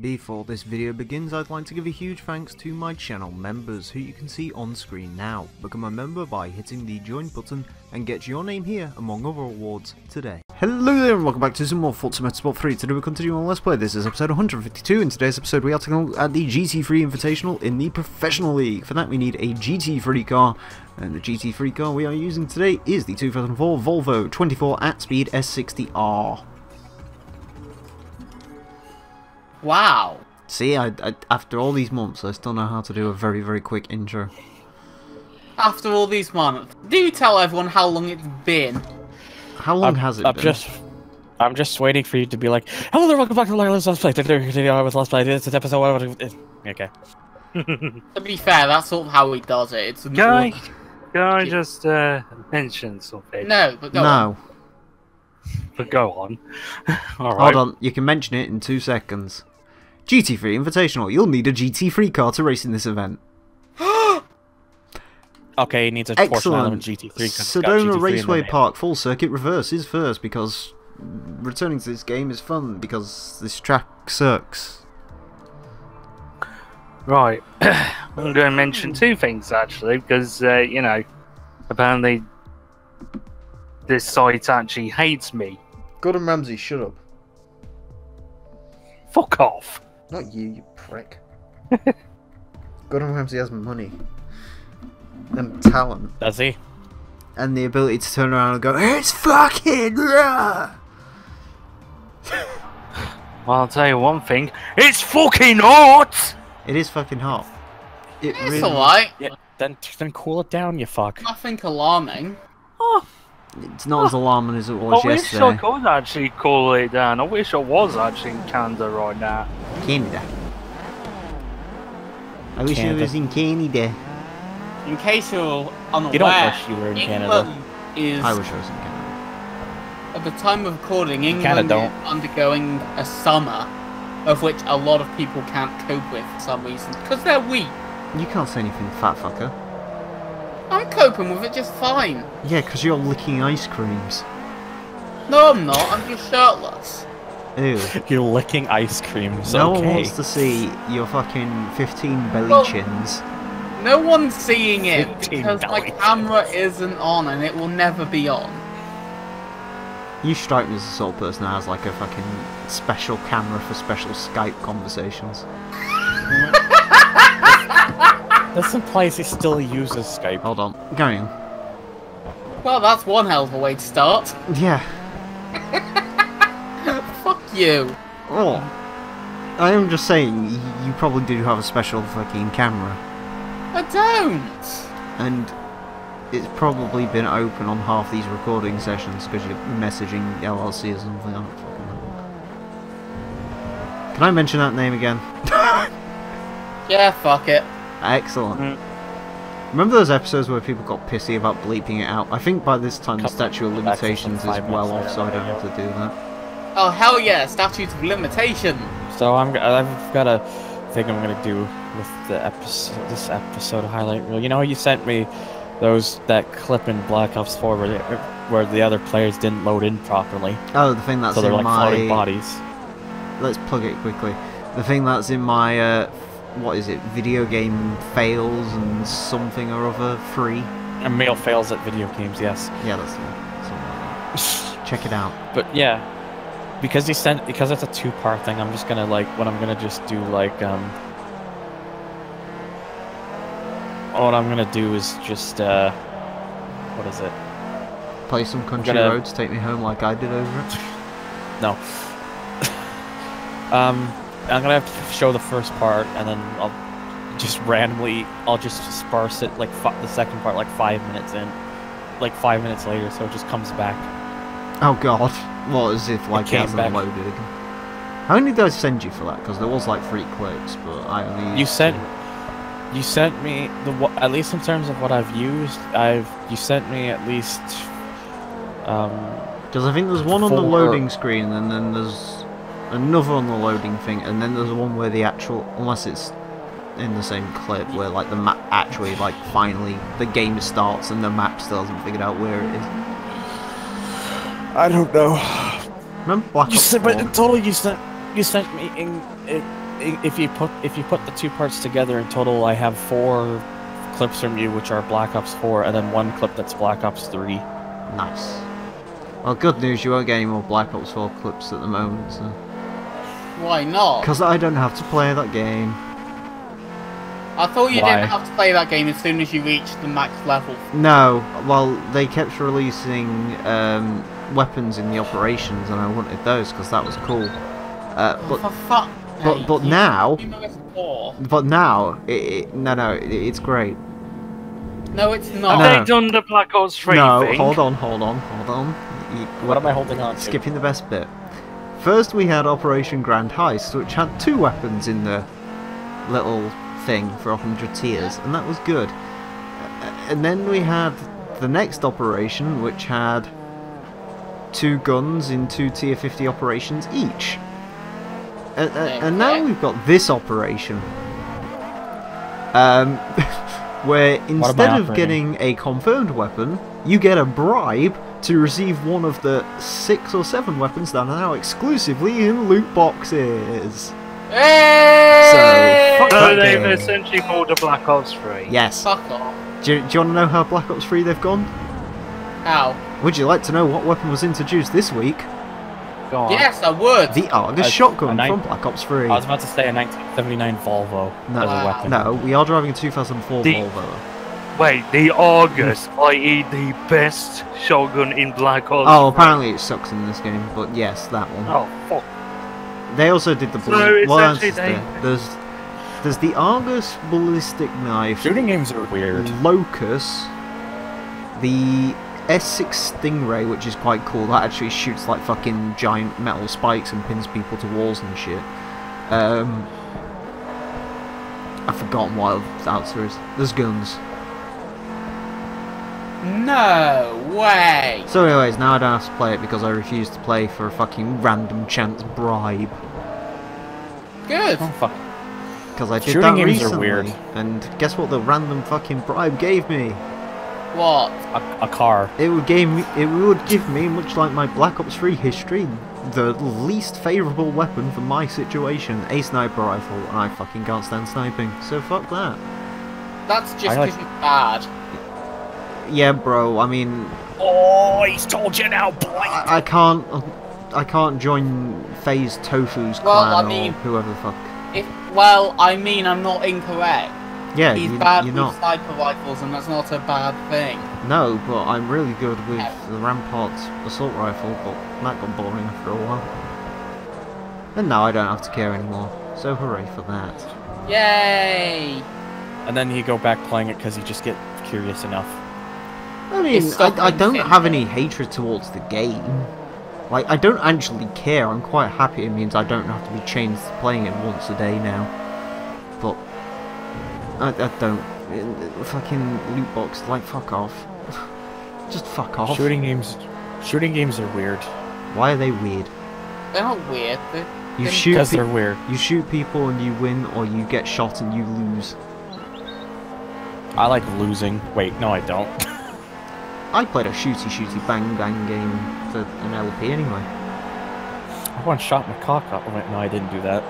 Before this video begins, I'd like to give a huge thanks to my channel members, who you can see on screen now. Become a member by hitting the join button and get your name here among other awards today. Hello there and welcome back to some more Forza Motorsport 3. Today we're continuing on Let's Play. This is episode 152. In today's episode we are taking a look at the GT3 Invitational in the Professional League. For that we need a GT3 car, and the GT3 car we are using today is the 2004 Volvo 24 at speed S60R. Wow. See, I, I, after all these months, I still know how to do a very, very quick intro. After all these months, do tell everyone how long it's been. How long I'm, has it I'm been? just, I'm just waiting for you to be like, "Hello there, welcome back to Let's Play." Continue with Let's Play. This is episode. one." Okay. To be fair, that's sort of how he does it. It's Can I, can I just uh, mention something? No, but go on. no. But go on. All right. Hold on, you can mention it in two seconds. GT3 Invitational. You'll need a GT3 car to race in this event. Okay, he needs a Porsche 911 GT3. 'cause it's got Sedona GT3 Raceway. Park Full Circuit Reverse is first because returning to this game is fun because this track sucks. Right. I'm going to mention two things actually, because uh, you know, apparently this site actually hates me. Gordon Ramsay, shut up. Fuck off. Not you, you prick. Gordon Ramsay has money and talent Does he? and the ability to turn around and go, "It's fucking raw." Well, I'll tell you one thing. It's fucking hot. It is fucking hot. It It's really, alright. Yeah. Then, then cool it down, you fuck. Nothing alarming. Oh. It's not as alarming as it was yesterday. I was wish I could actually cool it down. I wish I was actually in Canada right now. Canada. I wish I was in Canada. In case you're unaware, You don't wish you were in Canada. England is, I wish I was in Canada. at the time of recording, kinda England don't. is undergoing a summer of which a lot of people can't cope with for some reason. Because they're weak. You can't say anything, fat fucker. I'm coping with it just fine. Yeah, 'cause you're licking ice creams. No, I'm not. I'm just shirtless. Ew. You're licking ice creams. no one wants to see your fucking 15 belly Well- chins. No one's seeing it because my belly camera isn't on and it will never be on. You strike me as the sort of person that has like a fucking special camera for special Skype conversations. This implies he still uses Skype. Hold on. Going. Well, that's one hell of a way to start. Yeah. Fuck you. Oh. I am just saying, you probably do have a special fucking camera. I don't. And it's probably been open on half these recording sessions because you're messaging LLC or something. I don't fucking know. Can I mention that name again? Yeah, fuck it. Excellent. Mm. Remember those episodes where people got pissy about bleeping it out? I think by this time the Couple- statute of limitations is well off, so I don't have to do that. Oh hell yeah, statute of limitation. So I'm, g- I've got a thing I'm gonna do with the episode, this episode highlight reel. You know, you sent me those that clip in Black Ops 4 where, they, where the other players didn't load in properly, Oh, the thing that's so they're in like floating my bodies. let's plug it quickly. The thing that's in my uh, what is it? Video game fails and something or other free. And male fails at video games, yes. Yeah, that's the one. Something like that. Check it out. But yeah, because he sent because it's a two part thing, I'm just gonna like what I'm gonna just do like um. What I'm gonna do is just uh, what is it? Play some country gonna- roads, take me home like I did over it. No. um, I'm gonna have to show the first part, and then I'll just randomly, I'll just sparse it like the second part, like five minutes in, like five minutes later, so it just comes back. Oh god. Well, as if like it came hasn't back. loaded. How many did I send you for that? Because there was like three clips, but I only. You sent, you sent me the at least in terms of what I've used, I've you sent me at least, um, Because I think there's one on the loading screen, and then there's another on the loading thing, and then there's one where the actual, unless it's in the same clip, where like the map actually, like finally, the game starts and the map still hasn't figured out where it is. I don't know. Remember Black You Ops sent, but 4? in total you sent you sent me in, i i if you put if you put the two parts together in total, I have four clips from you, which are Black Ops 4, and then one clip that's Black Ops 3. Nice. Well, good news, you won't get any more Black Ops 4 clips at the moment, so. Why not? Because I don't have to play that game. I thought you Why? didn't have to play that game as soon as you reached the max level. No, well, they kept releasing um, weapons in the operations, and I wanted those because that was cool. Uh, For but fuck. but but now, You know but now, it, it, no, no, it, it's great. No, it's Have not. No. they done the Black Ops 3 no, thing? hold on, hold on, hold on. You, What am I holding on to? Skipping the best bit. First, we had Operation Grand Heist, which had two weapons in the little thing for 100 tiers, and that was good. And then we had the next operation, which had two guns in two tier 50 operations each. Uh, and now we've got this operation. Um, where instead of getting a confirmed weapon, you get a bribe to receive one of the six or seven weapons that are now exclusively in loot boxes. Hey! fuck So that they've game. essentially pulled a Black Ops 3. Yes. Fuck off. Do you, do you want to know how Black Ops 3 they've gone? How? Would you like to know what weapon was introduced this week? Go on. Yes, I would. The Argus A- shotgun a from Black Ops 3. I was about to say a 1979 Volvo No. as a Wow. weapon. No, we are driving a 2004 The- Volvo. Wait, the Argus, i.e. the best Shogun in Black Ops Oh, apparently it sucks in this game, but yes, that one. Oh, fuck. They also did the So ballistic. well, that's essentially just they- it. There's there's the Argus ballistic knife, Shooting games are weird. Locus, the S6 Stingray, which is quite cool. That actually shoots like fucking giant metal spikes and pins people to walls and shit. Um, I've forgotten what else there is. There's guns. No way. So, anyways, now I don't have to play it because I refuse to play for a fucking random chance bribe. Good. Oh, fuck. Because I did Shooting that games are recently. weird. And guess what the random fucking bribe gave me? What? A, a car. It would give me, it would give me, much like my Black Ops 3 history, the least favourable weapon for my situation, a sniper rifle, and I fucking can't stand sniping. So fuck that. That's just I like- you're bad. Yeah, bro. I mean, Oh, he's told you now, boy. I, I can't, I can't join Phase Tofu's Well, clan I mean- or whoever the fuck. If well, I mean, I'm not incorrect. Yeah, He's you, bad you're with not. sniper rifles, and that's not a bad thing. No, but I'm really good with the Rampart assault rifle, but that got boring after a while. And now I don't have to care anymore. So hooray for that. Yay! And then you go back playing it because you just get curious enough. I mean, I, I don't have any hatred towards the game. Like, I don't actually care. I'm quite happy it means I don't have to be chained to playing it once a day now. But, I, I don't. Fucking loot box, like, fuck off. Just fuck off. Shooting games, shooting games are weird Why are they weird? They're not weird. They're, You shoot because they're weird. You shoot people and you win, or you get shot and you lose. I like losing. Wait, no, I don't. I played a shooty shooty bang bang game for an LP anyway. I once shot my cock up. Wait, no, I didn't do that.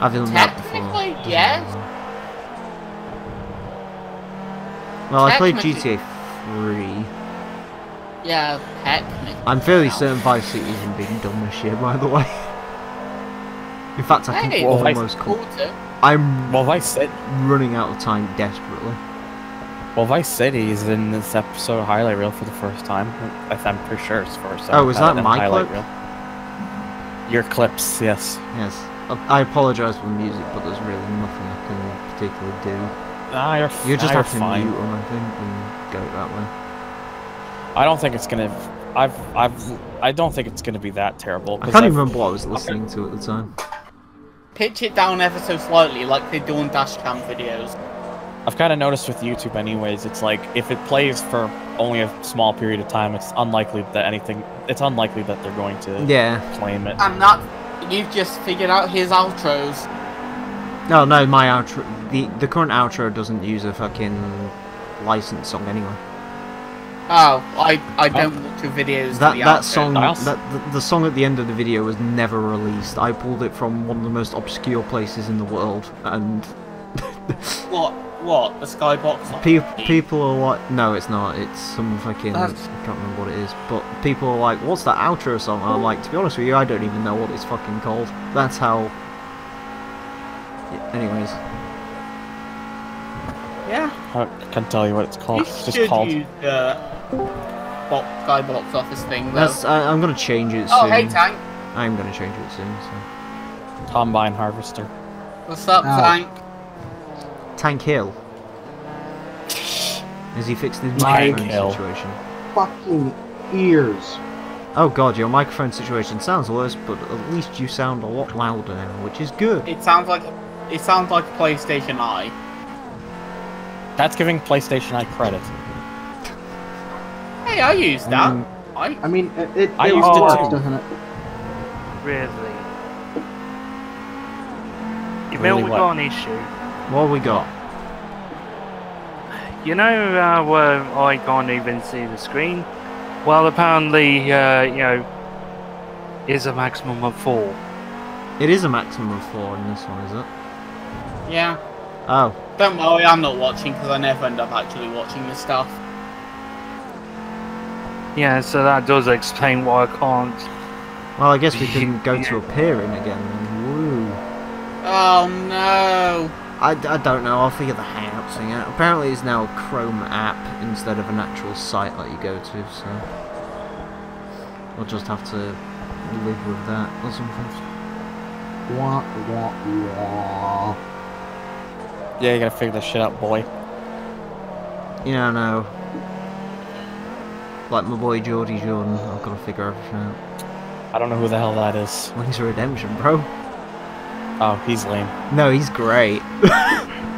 I've done that before. Technically, Doesn't yes. Well, I played GTA 3. yeah, technically. I'm fairly certain Vice City isn't being done this year, by the way. In fact, I can Hey, Well, Vice- almost. Cool I'm Well, Vice said running out of time desperately. Well, Vice City is in this episode highlight reel for the first time. I- I'm pretty sure it's first. Oh, is uh, that my highlight clip? reel. Your clips, yes. Yes. I- I apologise for the music, but there's really nothing I can particularly do. Ah, you're, You just ah, have to fine. mute them, I think, and go that way. I don't think it's gonna. I've, I've, I don't think it's gonna be that terrible. I can't I've- even remember what I was listening to at the time. Pitch it down ever so slightly, like they do on dashcam videos. I've kind of noticed with YouTube, anyways. It's like if it plays for only a small period of time, it's unlikely that anything. It's unlikely that they're going to Yeah. claim it. I'm not. you've just figured out his outros. No, no, my outro. The, the current outro doesn't use a fucking licensed song anyway. Oh, I I don't oh. watch your videos. That the that song, that the, the song at the end of the video was never released. I pulled it from one of the most obscure places in the world, and What? What? The Skybox? song? people people are like, no, it's not. It's some fucking I can't remember what it is. But people are like, what's that outro song? And I'm like, to be honest with you, I don't even know what it's fucking called. That's how. Yeah, anyways, Yeah. I can't tell you what it's called. You It's just should called. use the box, Skybox office thing. Though. that's I, I'm gonna change it oh, soon. hey Tank. I'm gonna change it soon. So. Combine Harvester. What's up, Ow. Tank? Tank Hill. Has he fixed his Tank microphone Hill. situation? Fucking ears. Oh god, your microphone situation sounds worse, but at least you sound a lot louder now, which is good. It sounds like it sounds like PlayStation Eye. That's giving PlayStation Eye credit. Hey, I used that. Mm, I I mean, it, it, I it used it works, too. doesn't it? Really? You Really know we what? got an issue. What we got? You know uh, where I can't even see the screen? Well, apparently, uh, you know, is a maximum of four. It is a maximum of four in this one, is it? yeah. Oh, Don't worry, I'm not watching because I never end up actually watching this stuff. Yeah, so that does explain why I can't. well, I guess we can go to appearing again. Woo. Oh no. I, I don't know, I'll figure the Hangouts thing out. Apparently, it's now a Chrome app instead of an actual site that you go to, so. We'll just have to live with that or something. Wah, wah, wah. Yeah, you gotta figure this shit out, boy. Yeah, I know. Like my boy Geordie Jordan, I've got to figure everything out. I don't know who the hell that is. When's Redemption, bro? Oh, he's lame. No, he's great.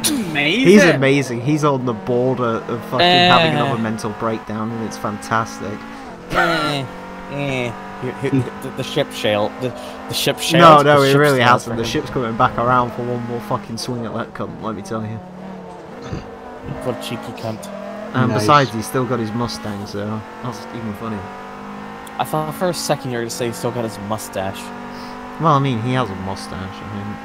Amazing. He's amazing. He's on the border of fucking having another mental breakdown, and it's fantastic. eh, eh. He- he- the, the ship shale. The, the ship no, shale. no, he really hasn't. The ship's coming back around for one more fucking swing at that cunt, let me tell you. What cheeky cunt. And Nice. besides, he's still got his Mustang, so that's even funny. I thought for a second you were gonna say he still got his mustache. Well, I mean, he has a mustache. I mean.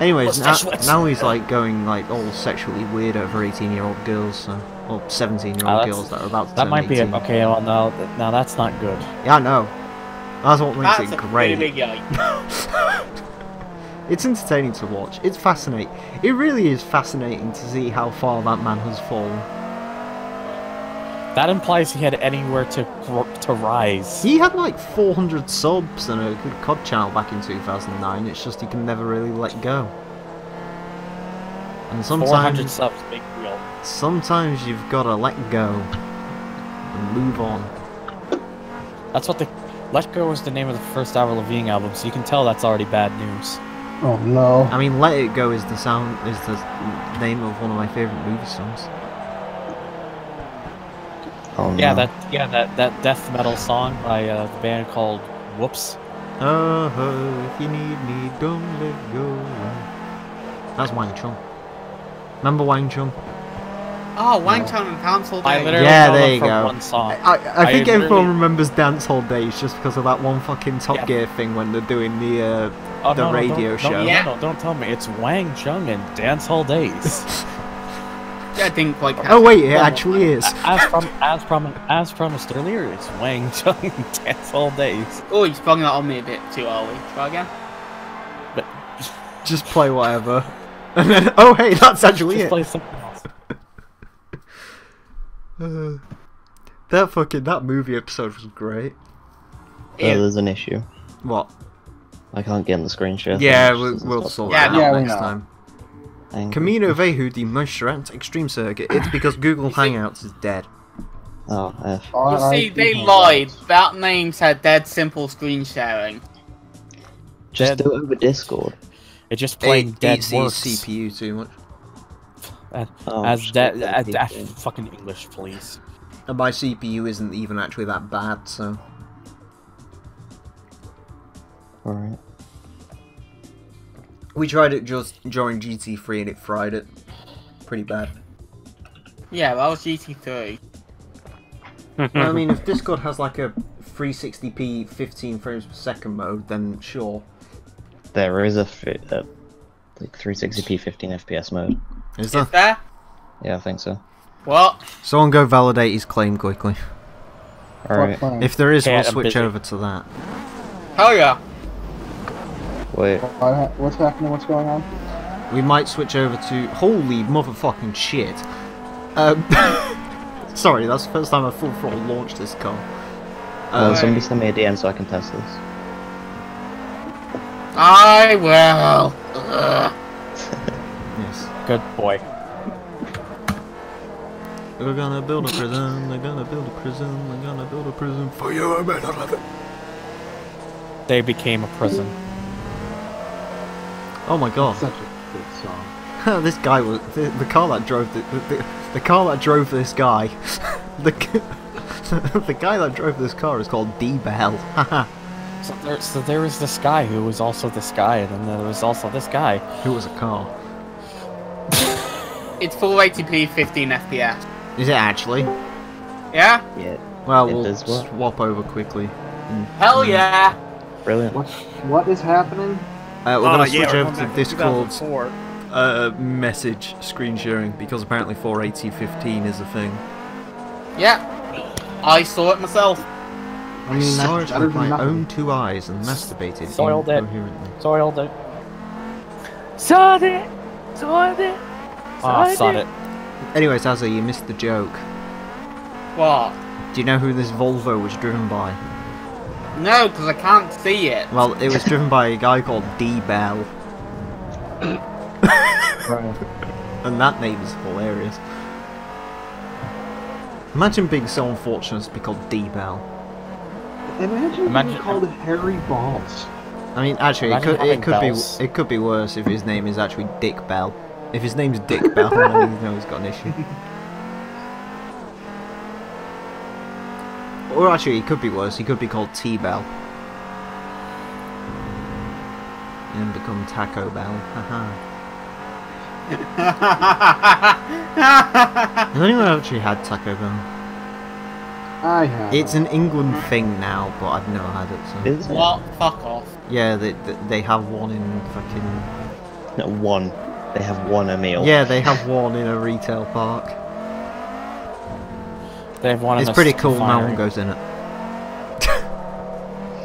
Anyways, now, Mustache whips. now he's like going like all sexually weird over 18-year-old girls, so or 17-year-old Ah, that's- girls that are about to That might be it. 18. Okay, well now, now that's not good. Yeah, I know. That's what makes That's it a great. big. It's entertaining to watch. It's fascinating. It really is fascinating to see how far that man has fallen. That implies he had anywhere to to rise. He had like 400 subs and a good COD channel back in 2009. It's just he can never really let go. And 400 sometimes, subs, big deal. sometimes you've got to let go and move on. That's what the Let Go was the name of the first Avril Lavigne album, so you can tell that's already bad news. Oh no. I mean, Let It Go is the sound is the name of one of my favorite movie songs. Oh Yeah, no. that yeah that that death metal song by uh, the band called Whoops. Oh, if you need me, don't let go. That's Wang Chung. Remember Wang Chung? Oh, Wang Chung and Council I Day. literally Yeah, there you go. one song. I, I, I I think everyone literally- remembers Dance Hall Days just because of that one fucking Top Yeah. Gear thing when they're doing the. Uh, oh, the no, no, radio don't, show. Don't, Yeah. no, no, don't tell me it's Wang Chung and Dance Hall Days. I think like. oh wait, it actually is. as prom- as prom- as promised earlier, it's Wang Chung and Dance Hall Days. Oh, you sprung that on me a bit too early. Try again. But Just play whatever. And then, oh hey, that's actually just it. play something else. Uh, that fucking that movie episode was great. Yeah, Ew. there's an issue. What? I can't get in the screen share. Yeah, we'll, which we'll doesn't sort Yeah, that no, out we next know. time. Stop- Camino Viejo, the most ranked extreme circuit. It's because Google Hangouts is dead. Oh, uh, F. You see, they lied. That name's had dead simple screen sharing. Just Dead. do it over Discord. It just playing It dead eats the works. CPU too much. Uh, oh, as just dead, do it as, over as, Discord. fucking English, please. And my CPU isn't even actually that bad, so. Alright. We tried it just during GT3 and it fried it. Pretty bad. Yeah, that was GT3. I mean, if Discord has like a 360p 15 frames per second mode, then sure. There is a fi- uh, like 360p 15 FPS mode. Is there? Is there? Yeah, I think so. What? Someone go validate his claim quickly. Alright, If there is, Can't, we'll I'm switch busy. over to that. Hell yeah. Wait. What's happening? What's going on? We might switch over to. Holy motherfucking shit! Um, sorry, that's the first time I full throttle launched this car. Well, Uh, somebody send me a DM so I can test this. I will. Yes. Good boy. We're gonna build a prison. They're gonna build a prison. They're gonna build a prison for you. I better love it. They became a prison. Oh my god. Such a good song. this guy was the, the car that drove the, the, the, the car that drove this guy. the the guy that drove this car is called D Bell. Haha. So there, so there was this guy who was also this guy, and then there was also this guy. Who was a car? It's full 80p, 15 FPS. Is it actually? Yeah? Yeah, Well, It we'll does work. swap over quickly. Hell mm. yeah. brilliant. What? What is happening? Uh, we're Oh, gonna switch we're over to back Discord's uh, message screen sharing because apparently 48015 is a thing. Yeah. I saw it myself. I mean, saw it with my nothing. own two eyes and masturbated Soiled it. Soiled it. Sod it! Sod it! Ah, sod it. Anyways, Azza, you missed the joke. What? Do you know who this Volvo was driven by? No, because I can't see it. Well, it was driven by a guy called D Bell, and that name is hilarious. Imagine being so unfortunate as to be called D Bell. Imagine, Imagine- being called Harry Balls. I mean, actually, it could it could bells. be it could be worse if his name is actually Dick Bell. If his name's Dick Bell, then you know he's got an issue. Or actually, he could be worse. He could be called T Bell. And become Taco Bell. Haha. Has anyone actually had Taco Bell? I have. It's an England thing now, but I've never had it. So. It? what? Fuck off. Yeah, they, they they have one in fucking. No, one. They have one a meal. Yeah, they have one in a retail park. They have one. It's pretty cool. No one goes in it.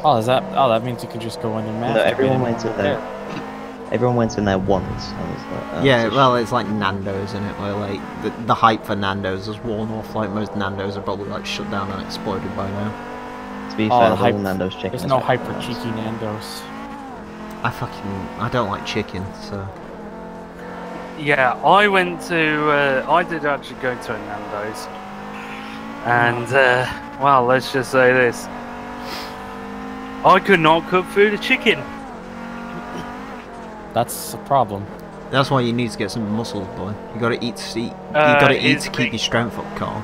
Oh, is that? Oh, that means you can just go in and masturbate. No, everyone went in there. Everyone went in there once. Was like, oh, yeah, this is- well, it's like Nando's in it, where like the, the hype for Nando's has worn off. Like most Nando's are probably like shut down and exploded by now. to be Oh, fair, the the hype- Nando's chicken. There's no better hyper than ours. cheeky Nando's. I fucking I don't like chicken, so Yeah, I went to. Uh, I did actually go to a Nando's, and uh, well, let's just say this: I could not cook food a chicken. That's a problem. that's why you need to get some muscles, boy. You gotta eat to eat. You Uh, gotta eat it's to keep your strength up, Carl.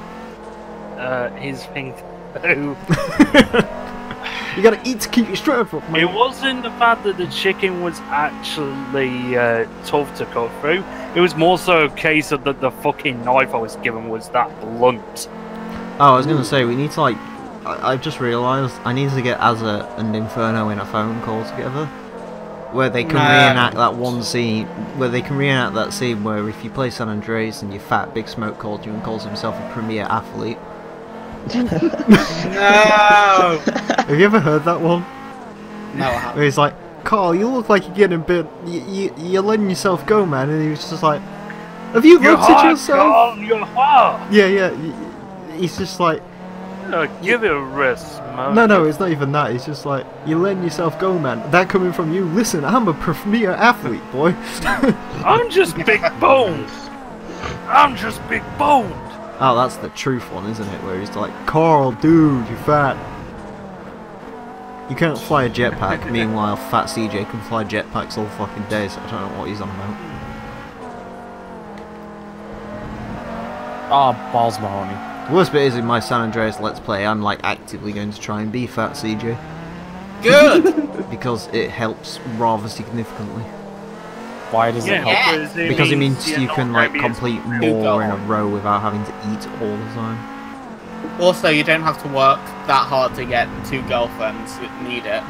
Uh, his thing. though, You gotta eat to keep your strength up, It wasn't the fact that the chicken was actually uh, tough to cut through. It was more so a case of that the fucking knife I was given was that blunt. Oh, I was gonna say we need to like. I, I just realised I need to get Azza and Inferno in a phone call together, where they can Nah. reenact that one scene. Where they can reenact that scene where if you play San Andreas and your fat Big Smoke calls you and calls himself a premier athlete. No! Have you ever heard that one? no, I haven't. Where he's like, Carl, you look like you're getting a bit. You, you, you're letting yourself go, man. And he was just like, Have you You're looked at yourself? Carl, You're hard. Yeah, yeah. Y- He's just like, give it a rest, man. no, no, it's not even that. It's just like, you're letting yourself go, man. That coming from you. Listen, I'm a premier athlete, boy. I'm just big boned. I'm just big boned. oh, that's the truth one, isn't it? Where he's like, Carl, dude, you're fat. You can't fly a jetpack. Meanwhile, Fat CJ can fly jetpacks all fucking day, so I don't know what he's on about. Oh, balls Mahoney. The worst bit is in my San Andreas Let's Play, I'm like actively going to try and be Fat CJ Good! because it helps rather significantly. Why does it help? Yeah. because it means means you're you not can like gonna be as complete more in a row without having to eat all the time. Also, you don't have to work that hard to get two girlfriends that need it.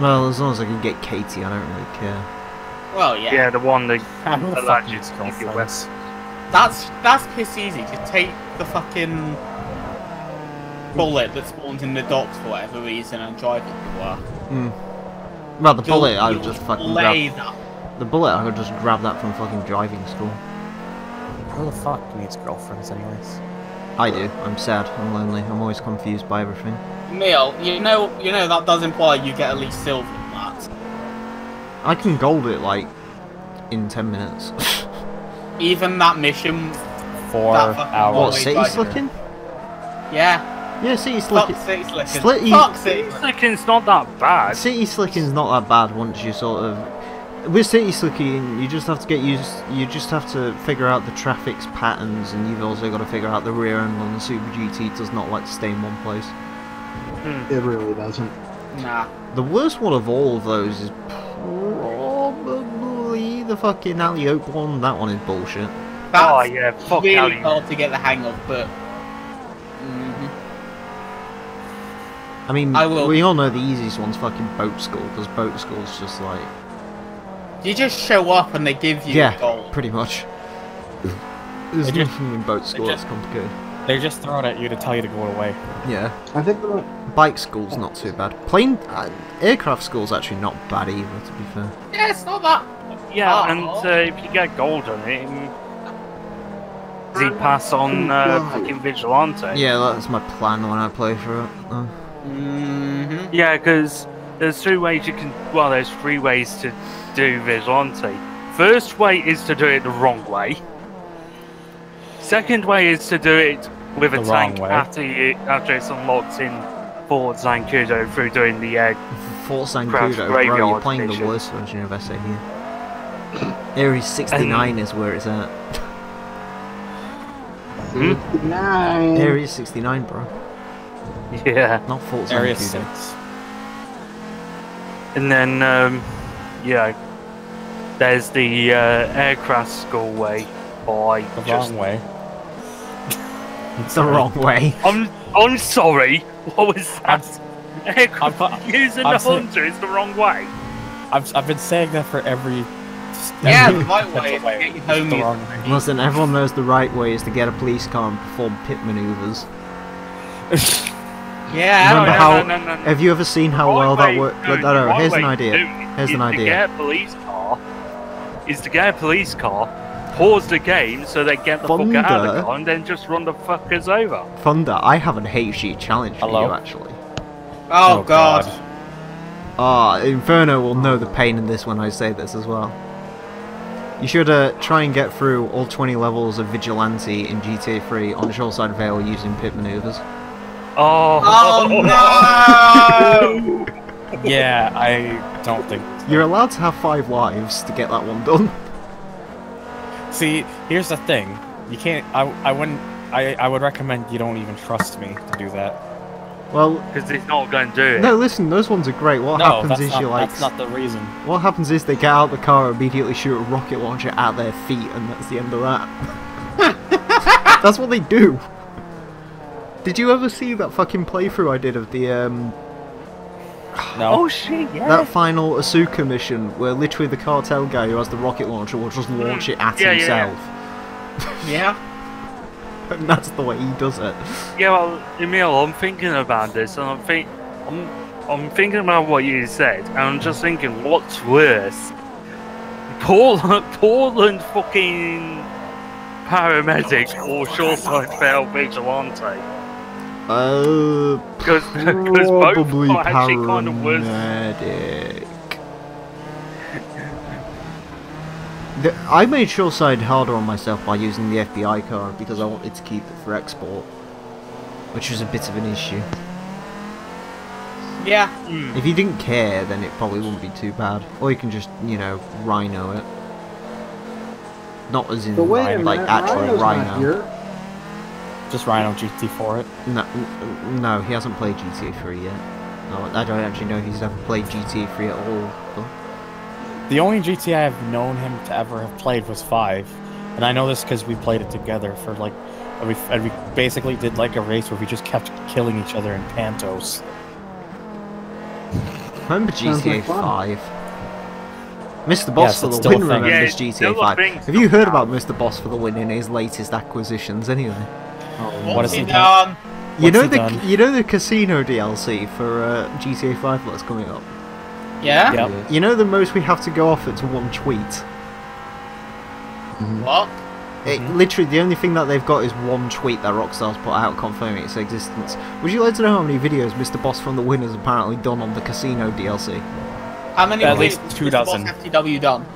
Well, as long as I can get Katie, I don't really care. Well, yeah. Yeah, the one that Who the fuck allows you to keep your girlfriends? That's that's piss easy. Just take the fucking bullet that spawns in the docks for whatever reason and drive it to work. Hmm. Well, the You'll- bullet, I would just fucking grab. that. The bullet, I could just grab that from fucking driving school. Who the fuck needs girlfriends, anyways? I do. I'm sad. I'm lonely. I'm always confused by everything. Neil, you know, you know that does imply you get at least silver in that. I can gold it like in ten minutes. Even that mission, Four That hours. what, city slicking? yeah. Yeah, city Fuck slicking. City Slicking. Slitty- Fuck City Slicking. Slicking's not that bad. City slicking's not that bad once you sort of. With city slicking, you just have to get used. You just have to figure out the traffic's patterns, and you've also got to figure out the rear end on the Super GT does not like to stay in one place. Hmm. It really doesn't. Nah. The worst one of all of those is probably the fucking alley oop one. That one is bullshit. That's oh yeah, fuck really alley. hard to get the hang of, but. Mhm. I mean, I will- we all know the easiest one's fucking boat school, because boat school's just like You just show up and they give you yeah, gold. pretty much. There's They just- nothing in boat school just- that's complicated. They just throw it at you to tell you to go away. Yeah. I think the Bike school's not too bad. Plane, uh, aircraft school's actually not bad either, to be fair. Yeah, it's not that. Yeah, Oh. and uh, if you get gold on it, mm, does he pass on uh, fucking vigilante? Yeah, that's my plan when I play for it. Uh, hmm Yeah, because there's two ways you can. Well, there's three ways to do vigilante. First way is to do it the wrong way. Second way is to do it with a The wrong tank way. after you after it's unlocked in Fort Zancudo through doing the uh, Fort San Crouch bro, you're Graveyard playing the worst version of SA here. Area 69 is where it's at. Hmm? 69. Area 69, bro. yeah, Not Fort Area six. and then um, yeah, there's the uh, aircraft school way by The just wrong way. It's the wrong way. I'm I'm sorry. What was that? Aircraft I've- using I've the seen- hunter is the wrong way. I've, I've been saying that for every. Yeah, every the right way is to get you It's home. wrong. Listen, everyone knows the right way is to get a police car and perform pit maneuvers. Yeah, Remember no, how- no, no, no, no. Have you ever seen how well that way- worked? no, No, no, the right here's an idea. do Here's is an To get a police car is to get a police car, pause the game so they get the fuck out of the car, and then just run the fuckers over. Thunder, I have an hate sheet challenge for Hello? you, actually. Oh, god. Ah, Inferno will know the pain in this when I say this as well. You should uh, try and get through all 20 levels of Vigilante in GTA 3 on Shoreside Vale using pit maneuvers. Oh, Oh no! Yeah, I don't think. You're allowed to have five lives to get that one done. See, here's the thing. You can't. I, I wouldn't. I, I would recommend you don't even trust me to do that. Well, because he's not going to do it. no, listen, those ones are great. What no, happens is not, you like. that's not the reason. What happens is they get out the car, immediately shoot a rocket launcher at their feet, and that's the end of that. that's what they do. Did you ever see that fucking playthrough I did of the um No. Oh shit! Yeah. that final Asuka mission where literally the cartel guy who has the rocket launcher will just launch it at. Yeah, yeah, yeah. himself. yeah. And that's the way he does it. Yeah, well, Emile, I'm thinking about this, and I'm think, I'm, I'm thinking about what you said, and I'm just thinking, what's worse, Portland, Portland fucking paramedic or Shoreside Fail vigilante? Uh Because both probably are actually kind of worse. The, I made sure I'd harder on myself by using the FBI card because I wanted to keep it for export, which was a bit of an issue. Yeah. Hmm. If you didn't care, then it probably wouldn't be too bad. Or you can just, you know, rhino it. Not as in But wait rhino, like minute, actual Rhino's rhino. Just Rhino GT for it. No, no, he hasn't played GTA 3 yet. No, I don't actually know if he's ever played GTA 3 at all. But The only GTA I've known him to ever have played was 5. And I know this because we played it together for like And we, and we basically did like a race where we just kept killing each other in pantos. Remember GTA 5? Mr. Boss Yes, for the win thing. remembers Yeah, GTA 5. Have you heard about Mr. Boss for the win in his latest acquisitions anyway? What What's is he he done? You know he the done? you know the casino DLC for uh, GTA 5 that's coming up. Yeah? Yep. You know the most we have to go off it to one tweet. What? It, Mhm. Literally, the only thing that they've got is one tweet that Rockstar's put out confirming its existence. Would you like to know how many videos Mr. Boss from the Win has apparently done on the casino DLC? How many At videos least has two Mr. Boss dozen. FTW done?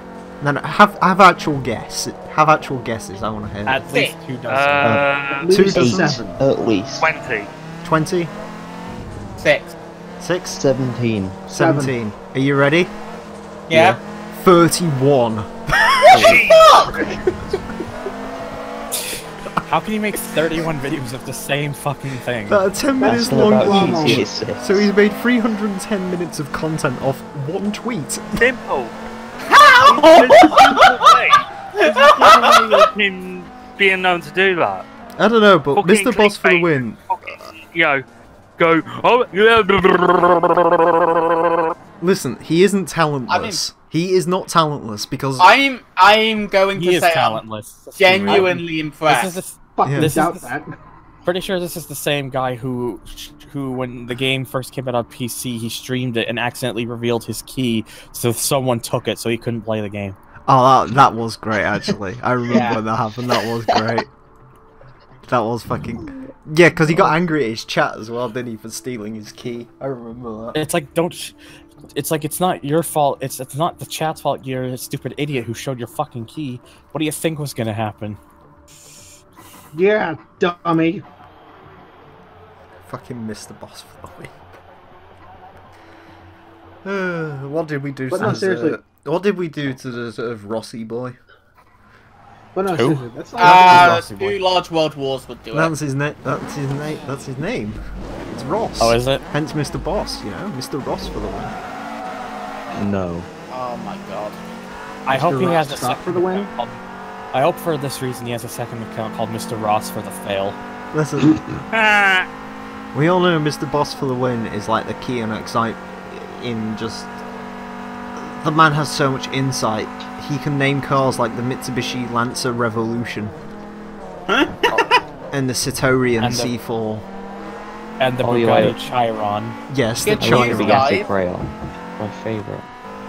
No, no, have have actual guess. Have actual guesses. I want to hear. At least two dozen. Uh, At least Two seven. At least. 20. 20, Six. 6, 17. 17. Are you ready? Yeah? 31. what the fuck? How can you make 31 videos of the same fucking thing? That are 10 minutes That's long each. So he's made 310 minutes of content off one tweet. Simple. How? There's a simple way. There's a simple way of him being known to do that. I don't know, but Fucking Mr. Boss for the win. Fucking, You know, go, oh, yeah. Listen, he isn't talentless. he is not talentless because I'm I'm going to is say I'm talentless. genuinely This impressed. is the, Fucking Yeah. This is doubt the- that. pretty sure this is the same guy who, who when the game first came out on PC, he streamed it and accidentally revealed his key, so someone took it, so he couldn't play the game. Oh, that, that was great, actually. I remember Yeah. when that happened. That was great. that was fucking. Yeah, because he got angry at his chat as well, didn't he, for stealing his key? I remember that. It's like don't. Sh- it's like it's not your fault. It's it's not the chat's fault. You're a stupid idiot who showed your fucking key. What do you think was gonna happen? Yeah, dummy. Fucking Mr. Boss for the win. Uh, what did we do But to no, the, seriously. What did we do to the sort of Rossi boy? But no, Who? seriously, that's like Uh, Rossi boy. two large world wars would do it. That's his name. That's his name. That's his name. It's Ross. Oh, is it? Hence Mr. Boss, you know, Mr. Ross for the win. No. Oh my god. I hope he Mr. has a Ross Scott second for the win? account called- I hope for this reason he has a second account called Mr. Ross for the fail. Listen, Ah, we all know Mr. Boss for the win is like the key and excite in just. The man has so much insight. He can name cars like the Mitsubishi Lancer Revolution and the Citorian And the- C4. And the Oh, you Bugatti like- Chiron. Yes, the Good I like choice, the Chiron. guy. Bugatti Rail. My favourite.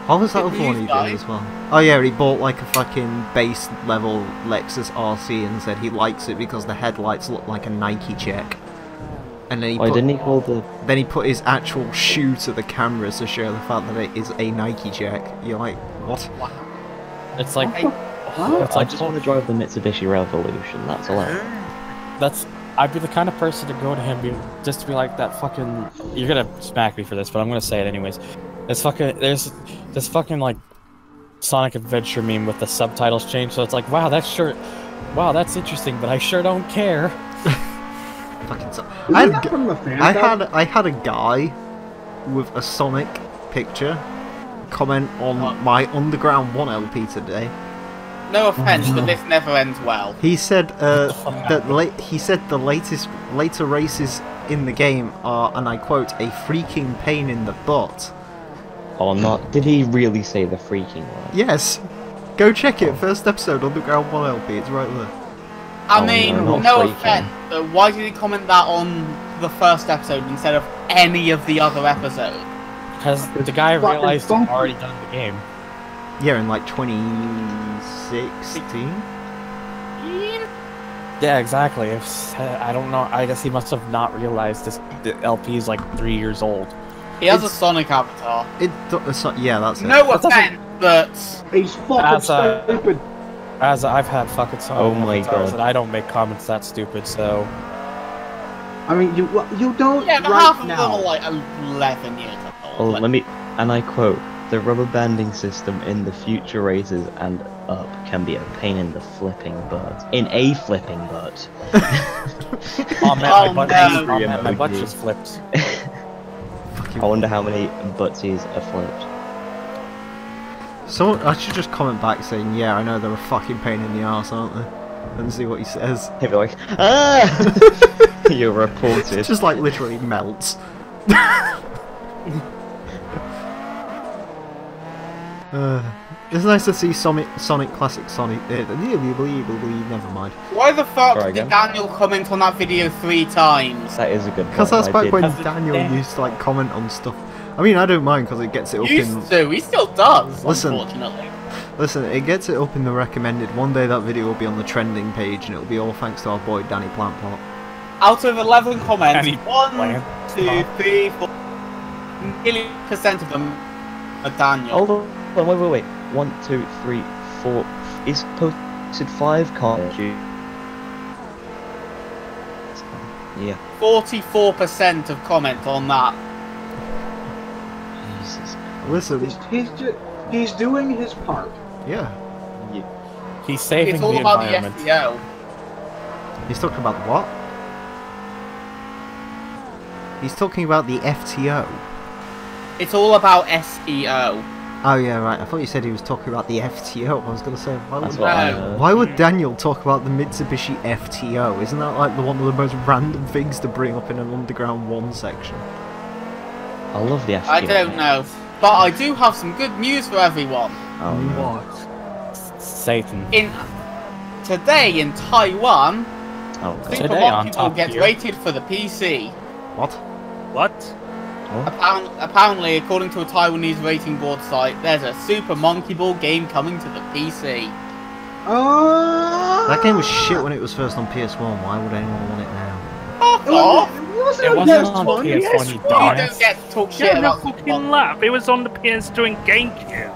What was that Good other one he did as well? Oh yeah, he bought like a fucking base level Lexus RC and said he likes it because the headlights look like a Nike check. And then he Why put, didn't he call the... then he put his actual shoe to the camera to show the fact that it is a Nike check. You're like, what? It's like Huh? Oh, it's I like just want to drive the Mitsubishi Revolution, that's all. that's I'd be the kind of person to go to him be, just to be like that fucking you're gonna smack me for this, but I'm gonna say it anyways. It's fucking there's this fucking like Sonic Adventure meme with the subtitles changed, so it's like wow that's sure wow that's interesting, but I sure don't care. Fucking so- I had, from the fan I had I had a guy with a Sonic picture comment on my Underground One LP today. No offense, but this never ends well. He said uh, that la- he said the latest later races in the game are, and I quote, a freaking pain in the butt. Or not... Did he really say the freaking one? Yes, go check it. First episode Underground One LP. It's right there. I Oh, mean, no, no, offense, but why did he comment that on the first episode instead of any of the other episodes? Because the guy realized he'd already done the game. Yeah, in like 2016. Yeah, exactly. If, I don't know. I guess he must have not realized this the LP is like three years old. He has a It's- Sonic avatar. It, it's not- yeah, that's it. No That doesn't- offense, but He's fucking That's, uh, stupid. As I've had fucking Sonic Oh my avatars, God. and I don't make comments that stupid. So I mean, you you don't yeah, but right half of now. them are like 11 years old. Oh, Like, let me... And I quote, the rubber banding system in the future races and up can be a pain in the flipping butt. In a flipping butt. oh man, Oh, my butt, no. just, oh, man, my butt just flipped. I wonder how many buttsies are flipped. Someone, I should just comment back saying, yeah, I know they're a fucking pain in the ass, aren't they? and see what he says. He'll be like, ah! You're reported. It just like literally melts. Uh, it's nice to see Sonic, Sonic Classic Sonic. Uh, never mind. Why the fuck Try did again. Daniel comment on that video three times? That is a good Because that's I back when Has Daniel yeah. used to like comment on stuff. I mean, I don't mind because it gets it up in. Used to, he still does, Listen. unfortunately. Listen, it gets it up in the recommended. One day that video will be on the trending page, and it'll be all thanks to our boy Danny Plantpot. Out of 11 comments, Danny one, Plant. two, three, four, nearly percent of them are Daniel. Hold on, wait, wait, wait. One, two, three, four. Is posted five can't you? Yeah. 44% of comments on that. Jesus. Listen, He's, he's, ju- he's doing his part. yeah, He's saving It's all the about environment. the SEO. he's talking about what? He's talking about the FTO. It's all about SEO. Oh yeah, right. I thought you said he was talking about the FTO. I was gonna say, why That's would, what I No. heard. why would Daniel talk about the Mitsubishi FTO? Isn't that like the one of the most random things to bring up in an Underground One section? I love the FTO. I don't know. But I do have some good news for everyone. Oh, no. Satan. In Today in Taiwan, Oh, God. Today Super on Monkey Ball Top gets Gear. rated for the PC. What? What? Apparent, apparently, according to a Taiwanese rating board site, there's a Super Monkey Ball game coming to the PC. Oh! Uh, that game was shit when it was first on PS1. Why would anyone want it now? Fuck It wasn't, it wasn't It on wasn't PS1. PS1, you You dumbass. don't get to talk shit Yeah, no about fucking Monkey lap. It was on the PS2 and GameCube.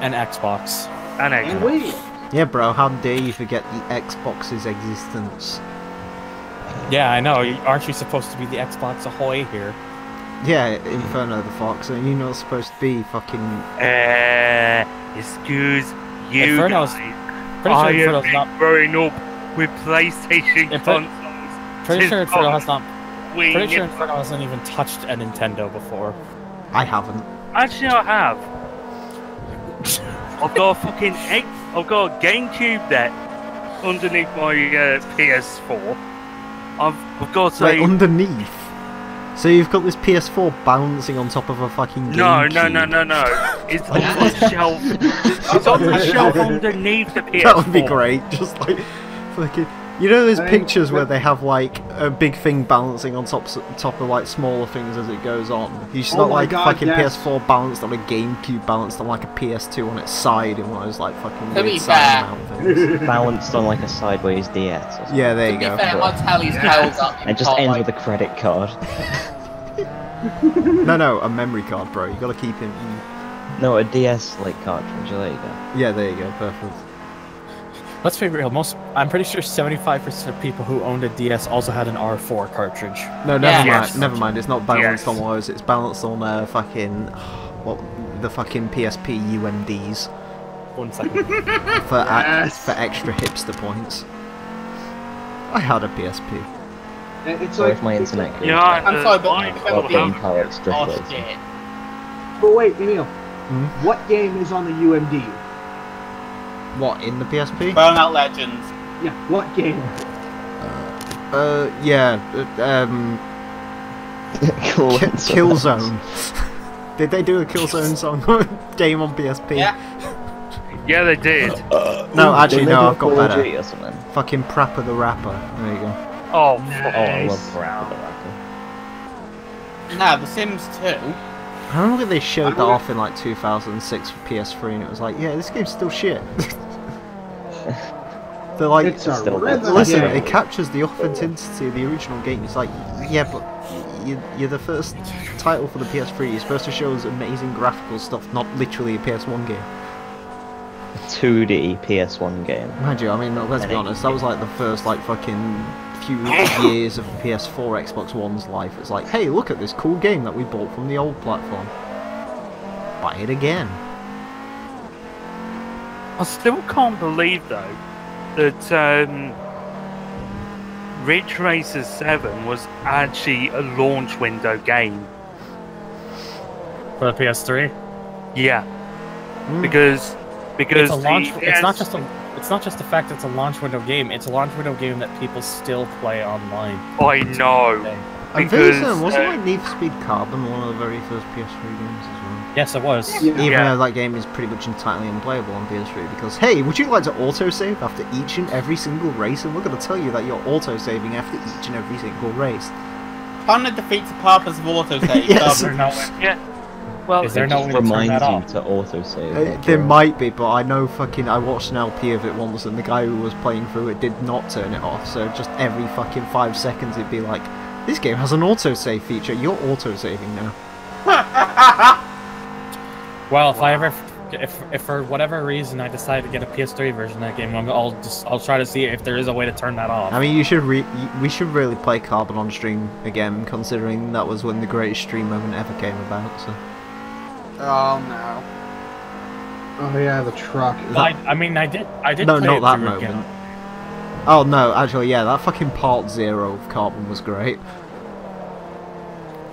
And Xbox. And And Xbox. Yeah, bro. How dare you forget the Xbox's existence? Yeah, I know. Aren't you supposed to be the Xbox Ahoy here? Yeah, Inferno the Fox, and you're not supposed to be fucking. Uh, excuse you Inferno's- guys. Pretty I sure have not. growing up with PlayStation Infer- consoles. Pretty sure Inferno has not. Pretty sure. Inferno hasn't even touched a Nintendo before. I haven't. Actually, I have. I've got a fucking X. I've got a GameCube deck underneath my uh, PS4. I've, I've got Like a underneath. So you've got this PS4 bouncing on top of a fucking. no, no, no, GameCube. no, no. It's on the shelf. It's on the shelf underneath the PS4. That would be great. Just like fucking. You know, there's Thank- pictures where they have like a big thing balancing on top top of like smaller things as it goes on. You just Oh not like God, fucking yes. PS4 balanced on a GameCube balanced on like a PS2 on its side in one of those like fucking To be weird side fair- things. Balanced on like a sideways DS. Or something. Yeah, there To you be go. fair, my tally's held up. in And just part, ends like- with a credit card. No, no, a memory card, bro. You gotta keep him. No, a DS like cartridge. There you go. Yeah, there you go. Perfect. Let's be real. Most, I'm pretty sure 75% of people who owned a DS also had an R4 cartridge. No, never Yeah. mind. Yes. Never mind. It's not balanced Yes. on wires. It's balanced on uh, fucking what the fucking PSP UMDs One second. for ac- Yes. for extra hipster points. I had a PSP. it's Sorry like. if my internet like- Yeah, I'm uh, sorry, but I- you Well, don't game have power to extra oh, But wait, Emile. Hmm? What game is on the UMD? What in the PSP? Burnout Legends. Yeah, what game? Uh, yeah. uh, Um, cool. Ki- Killzone. Did they do a Killzone song game on PSP? Yeah. Yeah, they did. No, actually, Didn't they no. I've got better. Duty or something. Fucking PaRappa the Rapper. There you go. Oh, Oh, I love nice. PaRappa the Rapper. Now, The Sims 2. I remember they showed that off in like 2006 for PS3, and it was like, yeah, this game's still shit. They're like, It's still listen, game. it captures the authenticity of the original game. It's like, yeah, but you, you're the first title for the PS3. You're supposed to show us amazing graphical stuff, not literally a PS1 game. A 2D PS1 game. Mind you, I mean, let's be honest, that was like the first like fucking few years of PS4, Xbox One's life. It's like, hey, look at this cool game that we bought from the old platform. Buy it again. I still can't believe though that um, Ridge Racer 7 was actually a launch window game. For the PS3? Yeah, Mm. because because It's a launch. the It's not just a. it's not just the fact it's a launch window game. It's a launch window game that people still play online. I know. I'm fairly Because, certain, wasn't uh, like Need for Speed Carbon one of the very first PS3 games as well? Yes, it was. Yeah. Even Yeah. though that game is pretty much entirely unplayable on PS3 because, hey, would you like to autosave after each and every single race? And we're going to tell you that you're autosaving after each and every single race. Kind of defeats the purpose of autosave. Yes. Is there no way? Yeah. Well, Is there it no way to turn reminds you off? to autosave. Uh, there might be, but I know fucking. I watched an LP of it once, and the guy who was playing through it did not turn it off. So just every fucking five seconds, it'd be like, "This game has an autosave feature. You're autosaving now." Well, if I ever, if, if for whatever reason I decide to get a PS3 version of that game, I'm, I'll just I'll try to see if there is a way to turn that off. I mean, you should re- we should really play Carbon on stream again, considering that was when the greatest stream moment ever came about. So oh no. Oh yeah, the truck. I, I mean, I did, I did. no, play not it that moment. again. Oh no, actually, yeah, that fucking part zero of Carbon was great.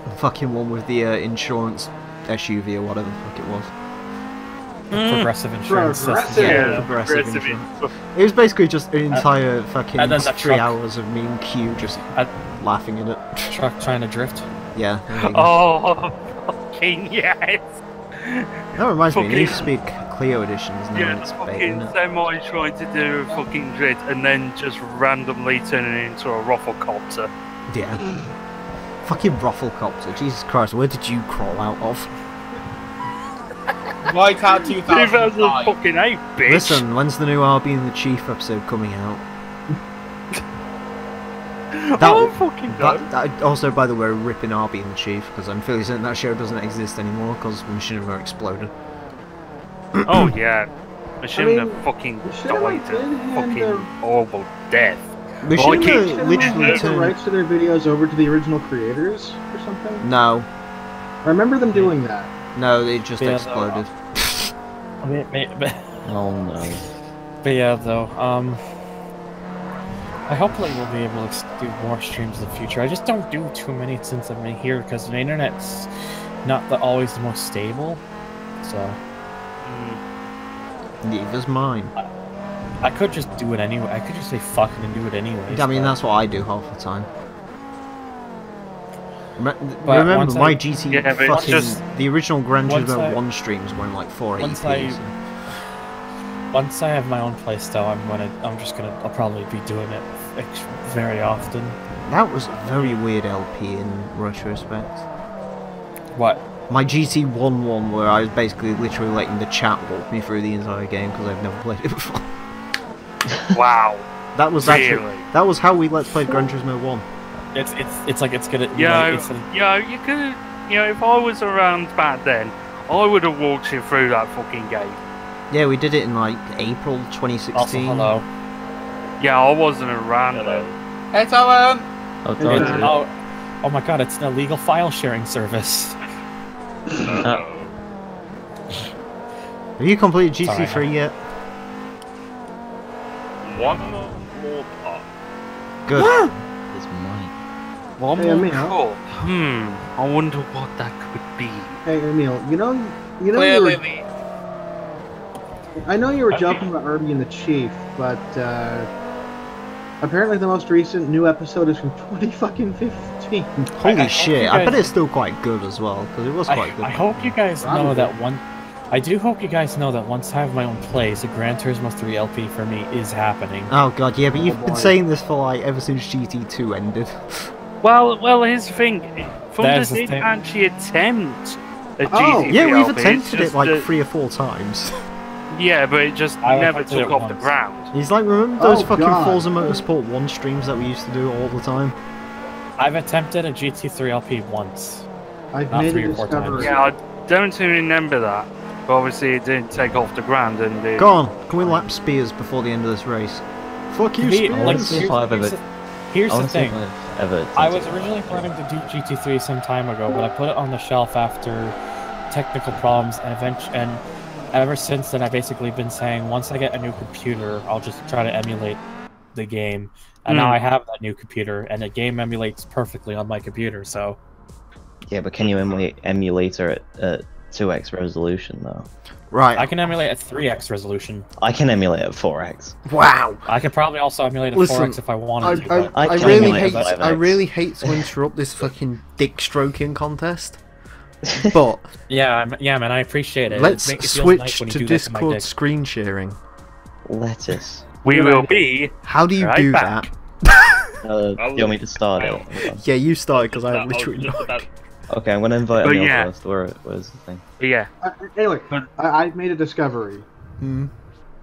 The fucking one with the uh, insurance SUV or whatever the fuck it was. Progressive insurance. system. Progressive. yeah, Progressive progressive insurance. It was basically just an entire fucking and then the three truck. hours of me and Q just Uh, laughing at it. Truck trying to drift. Yeah. there you go. Oh, fucking yes! that reminds me, Need for fucking- Speed Clio Edition is now Yeah, in the its beta. fucking isn't it? semi trying to do a fucking drift and then just randomly turning into a rufflecopter. Yeah. fucking Rufflecopter. Jesus Christ, where did you crawl out of? Right out 2005. 2008, bitch! Listen, when's the new Arby and the Chief episode coming out? I that- don't fucking know. That, that, also, by the way, ripping Arby and the Chief, because I'm fairly certain that show doesn't exist anymore because Machinima exploded. Oh yeah. Machinima I mean, fucking Machinima died a fucking their- horrible death. Machinima keep- Shouldn't they literally hand the turned... rights to their videos over to the original creators or something? No, I remember them doing that. no, they just Yeah, exploded. I mean, Oh no. but yeah, though. Um, I hope that we'll be able to do more streams in the future. I just don't do too many since I've been here because the internet's not the, always the most stable. So Mm. Neither's mine. I could just do it anyway. I could just say fuck it and do it anyway. I mean, that's what I do half the time. But remember, my I- GT Yeah, fucking just- the original Gran once Turismo I- One streams were in like 480p. once I- so- Once I have my own place, though, I'm gonna. I'm just gonna. I'll probably be doing it very often. That was a very weird LP in retrospect. What? My GT One one, where I was basically literally letting the chat walk me through the entire game because I've never played it before. Wow. That was actually Really? that was how we let's play Gran Turismo One. It's it's it's like it's gonna. You like, know, it's a, you know, you could, you know, if I was around back then, I would have walked you through that fucking game. Yeah, we did it in like April 2016. also hello. Yeah, I wasn't around then. Hey, Owen! Oh, Hey, don't man. do. Oh, oh my god! It's an illegal file sharing service. Uh, Have you completed Sorry. GT3 yet? One more part. Good. It's mine. One Hey, more Emile. cut. Hmm. I wonder what that could be. Hey Emile, you know, you know, Wait, you were, wait, wait. I know you were Okay. joking about Arby and the Chief, but uh, apparently the most recent new episode is from 20 fucking 15. Holy I hope shit! you I bet guys- it's still quite good as well because it was I, quite good. I hope you guys know that one. I do hope you guys know that once I have my own place, a Gran Turismo 3 LP for me is happening. Oh god, yeah, but you've Oh, been saying this for like ever since GT2 ended. Well, well, here's the thing. Thunder That's the did thing. actually attempt a Oh, GT3 yeah, we've LP, attempted it like that- three or four times. Yeah, but it just I never took it off the ground. He's like, remember those Oh, fucking God. Forza Motorsport 1 streams that we used to do all the time? I've attempted a GT3 LP once. I've Not made three a or four times. Yeah, I don't even remember that. But obviously, it didn't take off the ground, and it, Go on, can we lap Spears before the end of this race? Fuck you, Spears! I wanna see if here's, here's ever- the, here's the wanna see if thing. Ever I was originally planning to do GT3 some time ago, but I put it on the shelf after technical problems, and eventually, and ever since then, I've basically been saying once I get a new computer, I'll just try to emulate the game. And now Hmm. I have that new computer, and the game emulates perfectly on my computer. So Yeah, but can you emulate emulator at, at 2x resolution though. Right. I can emulate a 3x resolution. I can emulate a 4x. Wow. I could probably also emulate a Listen, 4x if I I, wanted to. I, but- I, I really hate a 5X. I really hate to interrupt this fucking dick stroking contest. But Yeah, I'm, yeah, man, I appreciate it. let's it make, it switch nice to do to Discord screen sharing. Lettuce. We will be How do you Right do back. that? Uh, do you want me to start it? Yeah, you started because I have literally just no about- Okay, I'm gonna invite Oh, Emil yeah. first. Where, where's the thing? yeah. Uh, anyway, But- I, I've made a discovery. Hmm.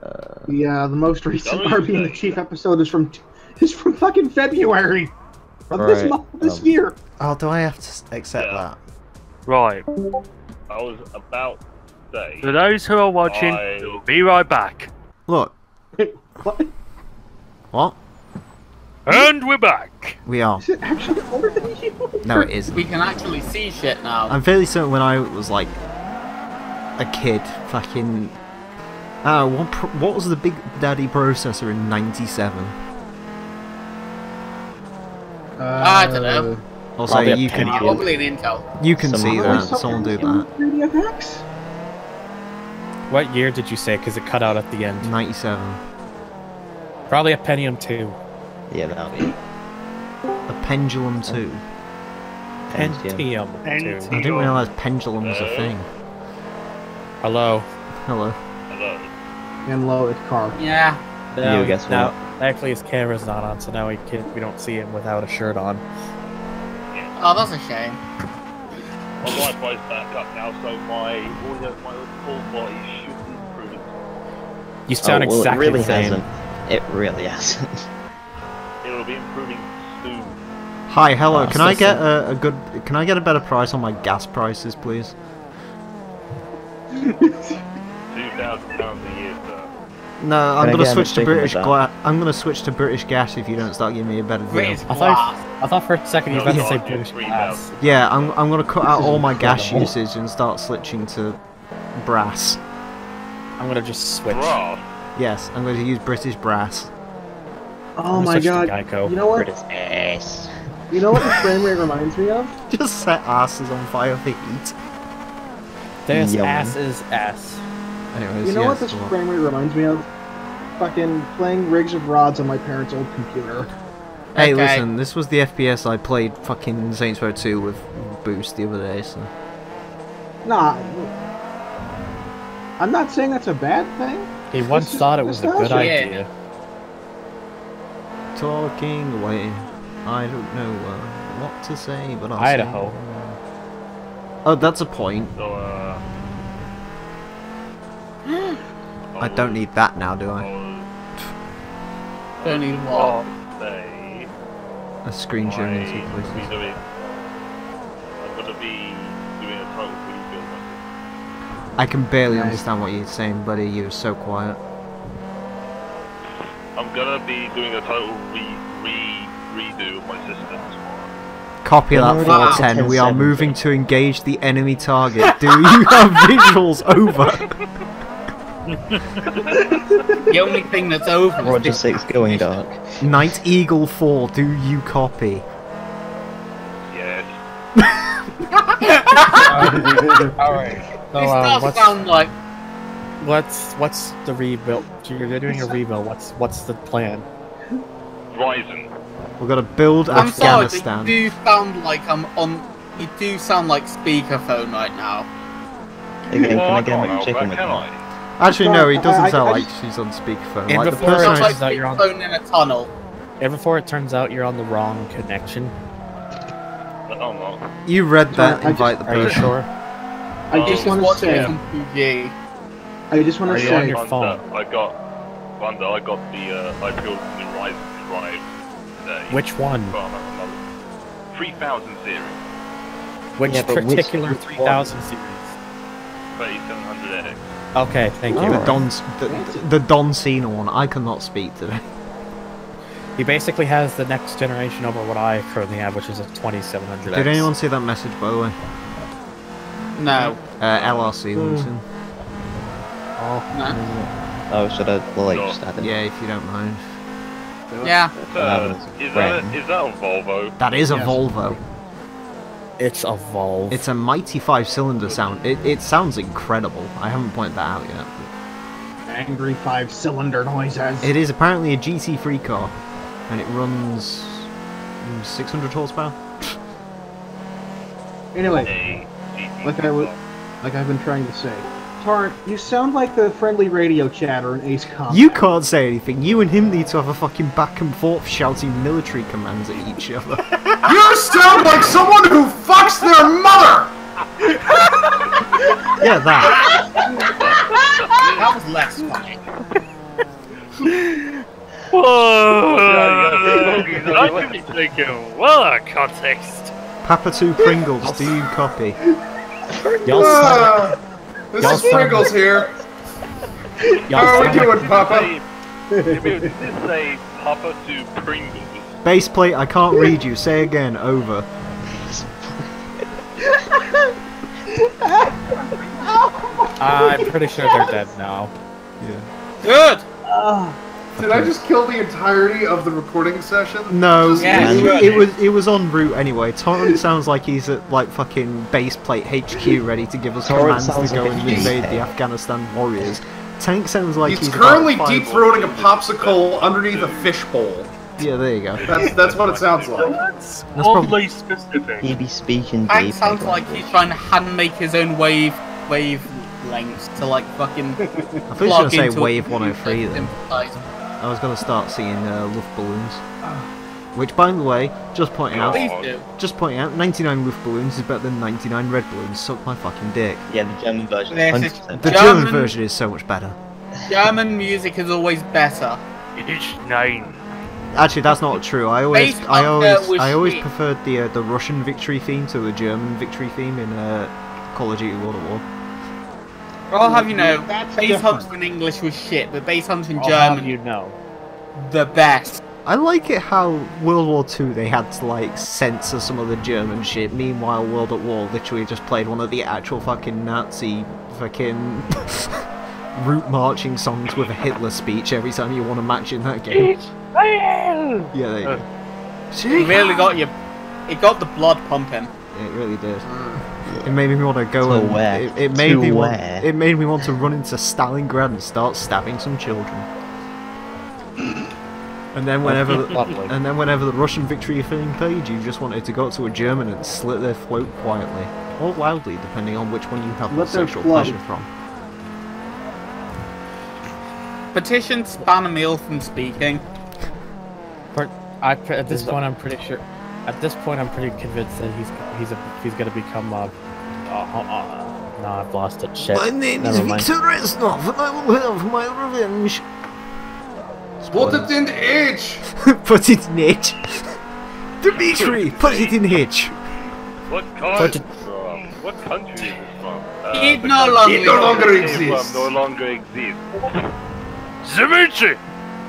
Uh, The uh, the most recent Don't Arby and the Chief episode is from is from fucking February of this month, this um, year. Oh, do I have to accept Yeah. that? Right. I was about to say. For those who are watching, I- we'll be right back. Look, What? what? And we're back. We are. Is it actually older than you? No, it isn't. We can actually see shit now. I'm fairly certain when I was like a kid, fucking. Uh, what, pro- what was the Big Daddy processor in '97? I don't know. Also, Probably you can Pentium. Probably an Intel. you can see Someone- that. Someone do that. What year did you say? Because it cut out at the end. '97. Probably a Pentium 2. Yeah, that'll be. A Pendulum 2. Pentium 2. I didn't realize pendulum was a thing. Hello. Hello. Hello. And low at car. Yeah. Now, You guess now, actually, his camera's not on, so now we can we don't see him without a shirt on. Oh, that's a shame. My Wi-Fi's back up now, so my audio, my full body should improve. You sound oh, well, exactly it really the same. hasn't. It really hasn't. It will be improving soon. Hi, hello. Oh, can I still get a, a good? Can I get a better price on my gas prices, please? Two thousand pounds a year, sir. No, I'm I gonna switch to British. gas. I'm gonna switch to British gas if you don't start giving me a better deal. British I thought- I thought for a second you were about to say British gas. Yeah, I'm I'm gonna cut out all my gas usage and start switching to brass. I'm gonna just switch. Brass. Yes, I'm going to use British brass. Oh I'm my god. Geico. You know what? British ass. You know what the frame rate reminds me of? Just set asses on fire for heat. This Yum. ass is ass. Anyways, You know yes, what this well- frame rate reminds me of? Fucking playing Rigs of Rods on my parents' old computer. Hey, Okay. listen, this was the FPS I played fucking Saints Row 2 with Boost the other day, so. Nah. I'm not saying that's a bad thing. He once This is thought it was a good idea. Yeah. Idea. Talking away. I don't know uh, what to say, but I'll say- Idaho. Oh, that's a point. So, uh. I don't need that now, do I? I'll Don't need what. A screen sharing in two I be places. doing. I'm gonna be doing a total rebuild. I can barely Nice. understand what you're saying, buddy. You're so quiet. I'm gonna be doing a total re re redo of my system tomorrow. Copy that we're for 10. We are moving to engage the enemy target. Do you have visuals over? The only thing that's over Roger 6 going dark. Night Eagle 4, do you copy? Yes. Alright. So, This uh, does what's, sound like what's what's the rebuild? You're doing a rebuild. What's what's the plan? Ryzen. We're gonna build I'm sorry, but Afghanistan. you do sound like I'm on. You do sound like speakerphone right now. Again, Well, can I I get can't my help chicken with can? Actually, no, he doesn't I- sound I like just- she's on speakerphone. And Like the before It it person sounds like turns out you're on- speakerphone in a tunnel. And before it turns out you're on the wrong connection. I'm not. You read that, Sorry, I invite the Are you person. sure? I Oh, just just want to Watching it say. From PG. I just want to you on say. your Wanda, phone? I got. Wanda, I got the. Uh, I built the Ryzen drive today. Which one? 3000 series. Which Yeah, particular which 3000 series? 3700X. Okay, thank you. The Oh. Don, the, the Don Cena one. I cannot speak today. He basically has the next generation over what I currently have, which is a 2700. Did anyone see that message, by the way? No. Uh, LRC Linton. No. Oh, should I like Sure. just add? Yeah, if you don't mind. Yeah. Uh, That was is, that, is that a Volvo? That is a Yes. Volvo. It's evolved. It's a mighty five-cylinder sound. It, it sounds incredible. I haven't pointed that out yet. Angry five cylinder noises. It is apparently a GT3 car, and it runs mm, 600 horsepower. Anyway, Like I would- like I've been trying to say. Tarn, you sound like the friendly radio chatter in Ace Combat. You can't say anything. You and him need to have a fucking back and forth shouting military commands at each other. You sound like someone who fucks their mother! yeah, that. That was less funny. Whoa! I can be taken well out of context. Papa Two Pringles, do you copy? Y'all sound, this Y'all is sound- Pringles here. y'all How are we doing, Papa? Did this say Papa to Pringles? Base plate, I can't read you. Say again, over. I'm pretty sure they're dead now. Yeah. Good. Ah. Did I just kill the entirety of the recording session? No, Yeah, it, it was it was en route anyway. Torrent sounds like he's at like fucking base plate HQ ready to give us Torrent commands to go like and invade the Afghanistan warriors. Tank sounds like He's, he's, currently about deep throating a popsicle underneath a fishbowl. Yeah, there you go. That's that's what it sounds like. That's That's prob- oddly specific. He be speaking Hank deep. sounds like he's trying to hand make his own wave wave lengths to like fucking. I thought you were gonna say Wave 103 then. I was gonna start seeing uh, Luftballons. Which, by the way, just pointing out, just pointing out, 99 Luftballons is better than 99 Red Balloons. Suck my fucking dick. Yeah, the German version. This is- The German, German- version is so much better. German music is always better. Each nine. Actually, that's not true. I always, Based I always, I always preferred the uh, the Russian victory theme to the German victory theme in uh, Call of Duty World at War. I'll have you know, That's Base different. Hunter in English was shit, but Base Hunter in I'll German, you know. the best. I like it how World War Two they had to like censor some of the German shit. Meanwhile, World at War literally just played one of the actual fucking Nazi fucking route marching songs with a Hitler speech every time you want to match in that game. Yeah, they. you go. It really got you. It got the blood pumping. It really did. Mm. It made me want to go To and where? it, it made To me want, where? it made me want to run into Stalingrad and start stabbing some children. And then whenever the, and then whenever the Russian victory thing played, you just wanted to go up to a German and slit their throat quietly or loudly, depending on which one you have the Let sexual blood- pleasure from. Petition span Emile from speaking. But I, at this point, I'm pretty sure. At this point, I'm pretty convinced that he's he's a, he's gonna become a. Uh, uh, no, I've lost it. Shit. name Never mind. Reznov, and I will have my revenge. Put it in H. put it in H. Dimitri, put it in H. What Put car is it- this? What country is this from? Uh, It no longer It no longer it exists. No longer exists. Dimitri!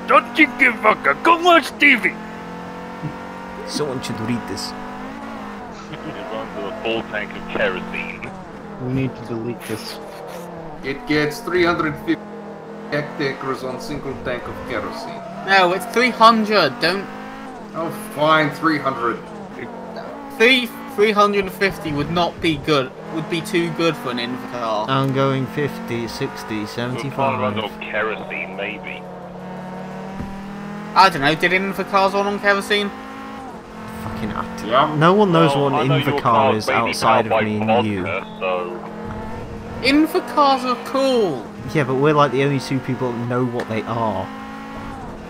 Don't you give a fuck. Go watch TV! Someone should read this. It runs with a full tank of kerosene. We need to delete this. It gets 350 hectares on single tank of kerosene. No, it's 300. Don't. Oh, fine, 300. Three, 350 would not be good. Would be too good for an Invacar. I'm going 50, 60, Your car runs 75. on kerosene, maybe. I don't know. Did Invacars run on kerosene? Fucking act. Yeah. No one knows Well, what I an know your is outside of me by and you. vodka, So Invacars are cool. Yeah, but we're like the only two people that know what they are.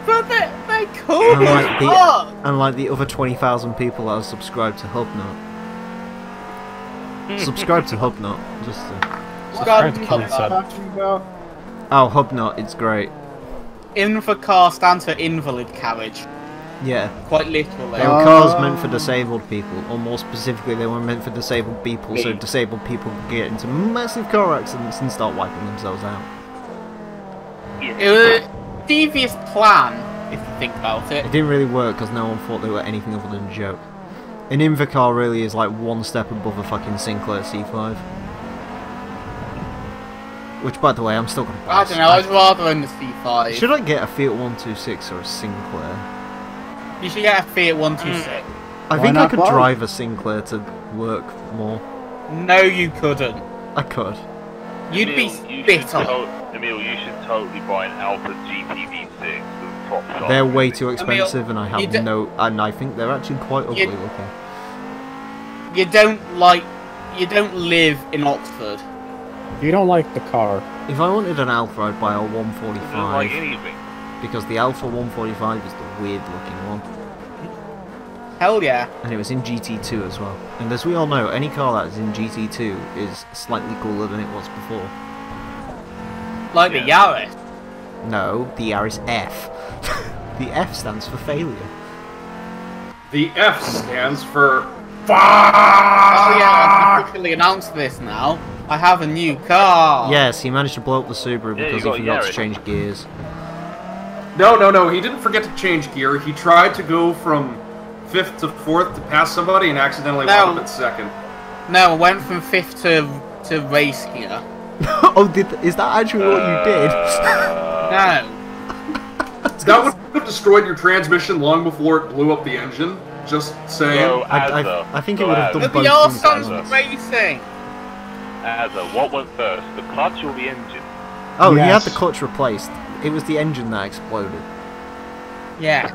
But they're, they're cool. And like the, Oh, unlike the other 20,000 people that are subscribed to Hubnut. Hmm. Subscribe to Hubnut. Just to... God, Subscribe to Kenny Sub. Talking about Oh, Hubnut, it's great. Invacar stands for invalid carriage. Yeah. Quite literally. They were cars oh. meant for disabled people, or more specifically, they were meant for disabled people, so disabled people could get into massive car accidents and start wiping themselves out. It was a devious plan, if you think about it. It didn't really work because no one thought they were anything other than a joke. An Invacar really is like one step above a fucking Sinclair C5. Which, by the way, I'm still gonna buy. I don't know, I'd rather own the C5. Should I get a Fiat 126 or a Sinclair? You should get a Fiat 126. Mm. I Why think I not could both? drive a Sinclair to work more. No, you couldn't. I could. You'd be Emile, you spit should on. to- Emile, you should totally buy an Alfa GTV6 with top shot. They're way too expensive, and I you have don't- no. And I think they're actually quite ugly You- looking. You don't like. You don't live in Oxford. You don't like the car. If I wanted an Alfa, I'd buy a I don't like 145 anything. because the Alfa 145 is the weird looking one, Hell yeah. and it was in GT2 as well. And as we all know, any car that is in GT2 is slightly cooler than it was before. Like the Yaris. No, the Yaris F. the F stands for failure. The F stands for Oh yeah, I've officially announced this now. I have a new car. Yes, he managed to blow up the Subaru Yeah, because he forgot to change gears. No, no, no. He didn't forget to change gear. He tried to go from fifth to fourth to pass somebody and accidentally No. wound up at second. No, I went from fifth to to race gear. oh, did is that actually what you did? Uh, No. That would have destroyed your transmission long before it blew up the engine. Just saying. So, I, I, I think it would have Az- done But the both all things at stands racing. Azza, what went first, the clutch or the engine? Oh, he had the clutch replaced. It was the engine that exploded. Yeah.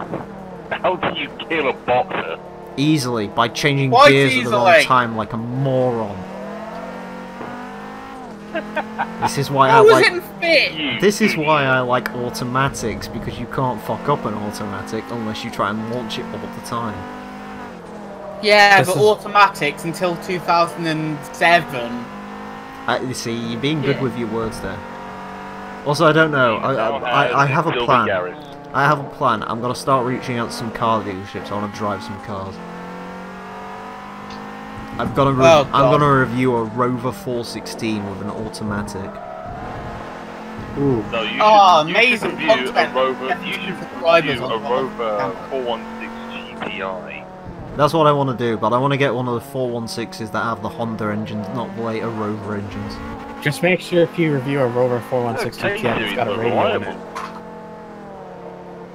How do you kill a boxer? Easily, by changing Quite gears at the wrong time like a moron. this is why I How was like... fit? This is why I like automatics, because you can't fuck up an automatic unless you try and launch it all the time. Yeah, This but is- automatics until 2007. I, you see, you're being good Yeah. with your words there. Also, I don't know. I, I, I, I have a plan. Garris. I have a plan. I'm gonna start reaching out to some car dealerships. I want to drive some cars. I'm gonna re- Oh, I'm gonna review a Rover 416 with an automatic. Ooh. No, you should, Oh, you amazing should review content. a Rover. Definitely You should review a Rover 416 GTI. That's what I want to do, but I want to get one of the 416s that have the Honda engines, not the later Rover engines. Just make sure if you review a Rover 416 Okay, GTI, it's got a series, radio in it.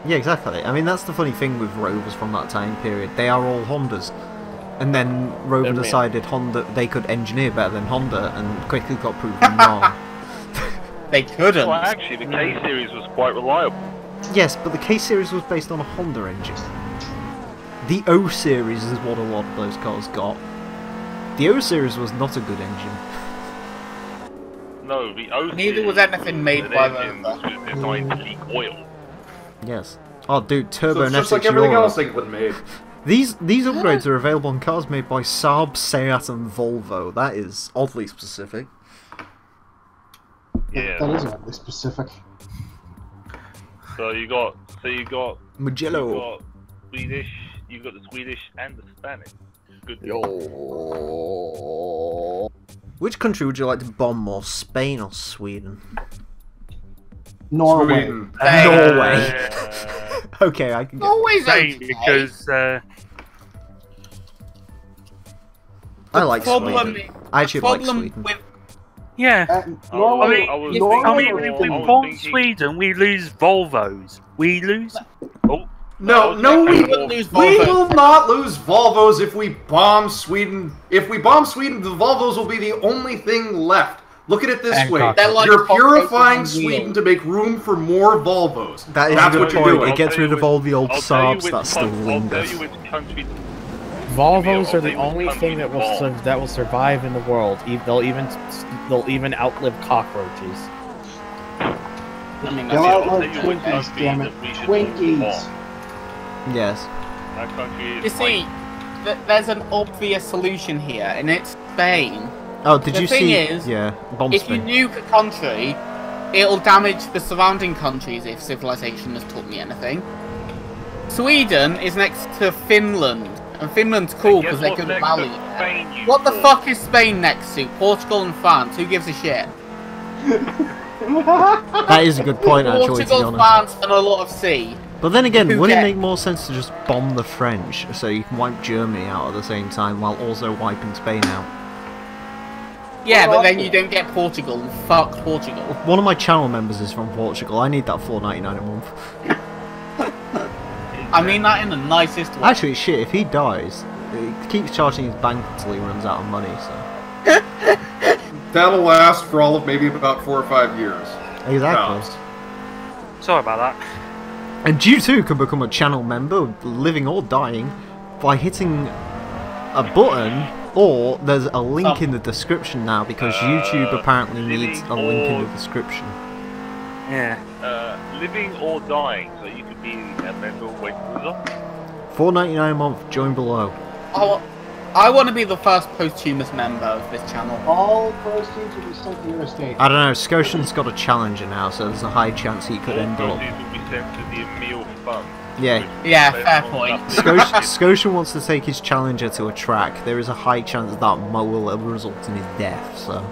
Yeah, exactly. I mean, that's the funny thing with Rovers from that time period. They are all Hondas. And then Rover They're real. decided Honda they could engineer better than Honda, and quickly got proven wrong. They couldn't. Well, actually, the K series was quite reliable. Yes, but the K series was based on a Honda engine. The O series is what a lot of those cars got. The O series was not a good engine. No, the O Neither was anything made by engine Rover. that was designed to leak oil. Yes. Oh, dude, So Turbo it's just like everything else England made. These these upgrades are available on cars made by Saab, Seat, and Volvo. That is oddly specific. Yeah. That is oddly specific. So you got, so you got, you got Swedish, you got the Swedish and the Spanish. Good. Which country would you like to bomb more, Spain or Sweden? Norway. Sweden. Norway. Uh, okay, I can get. Always Same, okay. because uh, I like problem Sweden. i- I actually like problem Sweden. with yeah. Uh, I was- Norway. I was Norway I mean, or we, we bomb thinking- Sweden, we lose Volvos. We lose. Oh, No, no, we we, will lose we will not lose Volvos if we bomb Sweden. If we bomb Sweden, the Volvos will be the only thing left. Look at it this And way: cockroaches. You're purifying Sweden to make room for more Volvos. That is That's what good you're point. doing. It gets rid of all the old I'll Saabs that still I'll linger. tell you which country. Volvos are the only thing that will country sur- that will survive in the world. E- They'll even they'll even outlive cockroaches. I mean, They'll outlive tell you which Twinkies, damn it. Twinkies. Yes. That country is You see, th- there's an obvious solution here, and it's Spain. Oh, did The you thing see? is, yeah, bomb If you nuke a country, it'll damage the surrounding countries if civilization has taught me anything. Sweden is next to Finland, and Finland's cool because they can rally. to there. Spain, What the fool? fuck is Spain next to? Portugal and France. Who gives a shit? That is a good point, actually, to be Portugal. France, and a lot of sea. But then again, Who wouldn't it make more sense to just bomb the French so you can wipe Germany out at the same time while also wiping Spain out? Yeah, but then you don't get Portugal fuck Portugal. One of my channel members is from Portugal. I need that 4.99 a month. I mean that in the nicest way. Actually, shit, if he dies, He keeps charging his bank until he runs out of money. So That'll last for all of maybe about four or five years. exactly. Tops. Sorry about that. And you too can become a channel member, living or dying, by hitting a button, or there's a link Oh. in the description now because Uh, YouTube apparently needs a link in the description. Yeah. Uh, living or dying, so you could be a member when you're. Four ninety nine a month. Join below. Oh, I want to be the first posthumous member of this channel. All proceeds will be sent to your estate. I don't know. Scotian's got a challenger now, so there's a high chance he could All end up. proceeds will be sent to the Emile Fund. Yeah. Yeah, fair point. Scotia, Scotian, Scotian wants to take his challenger to a track. There is a high chance that mo will result in his death. So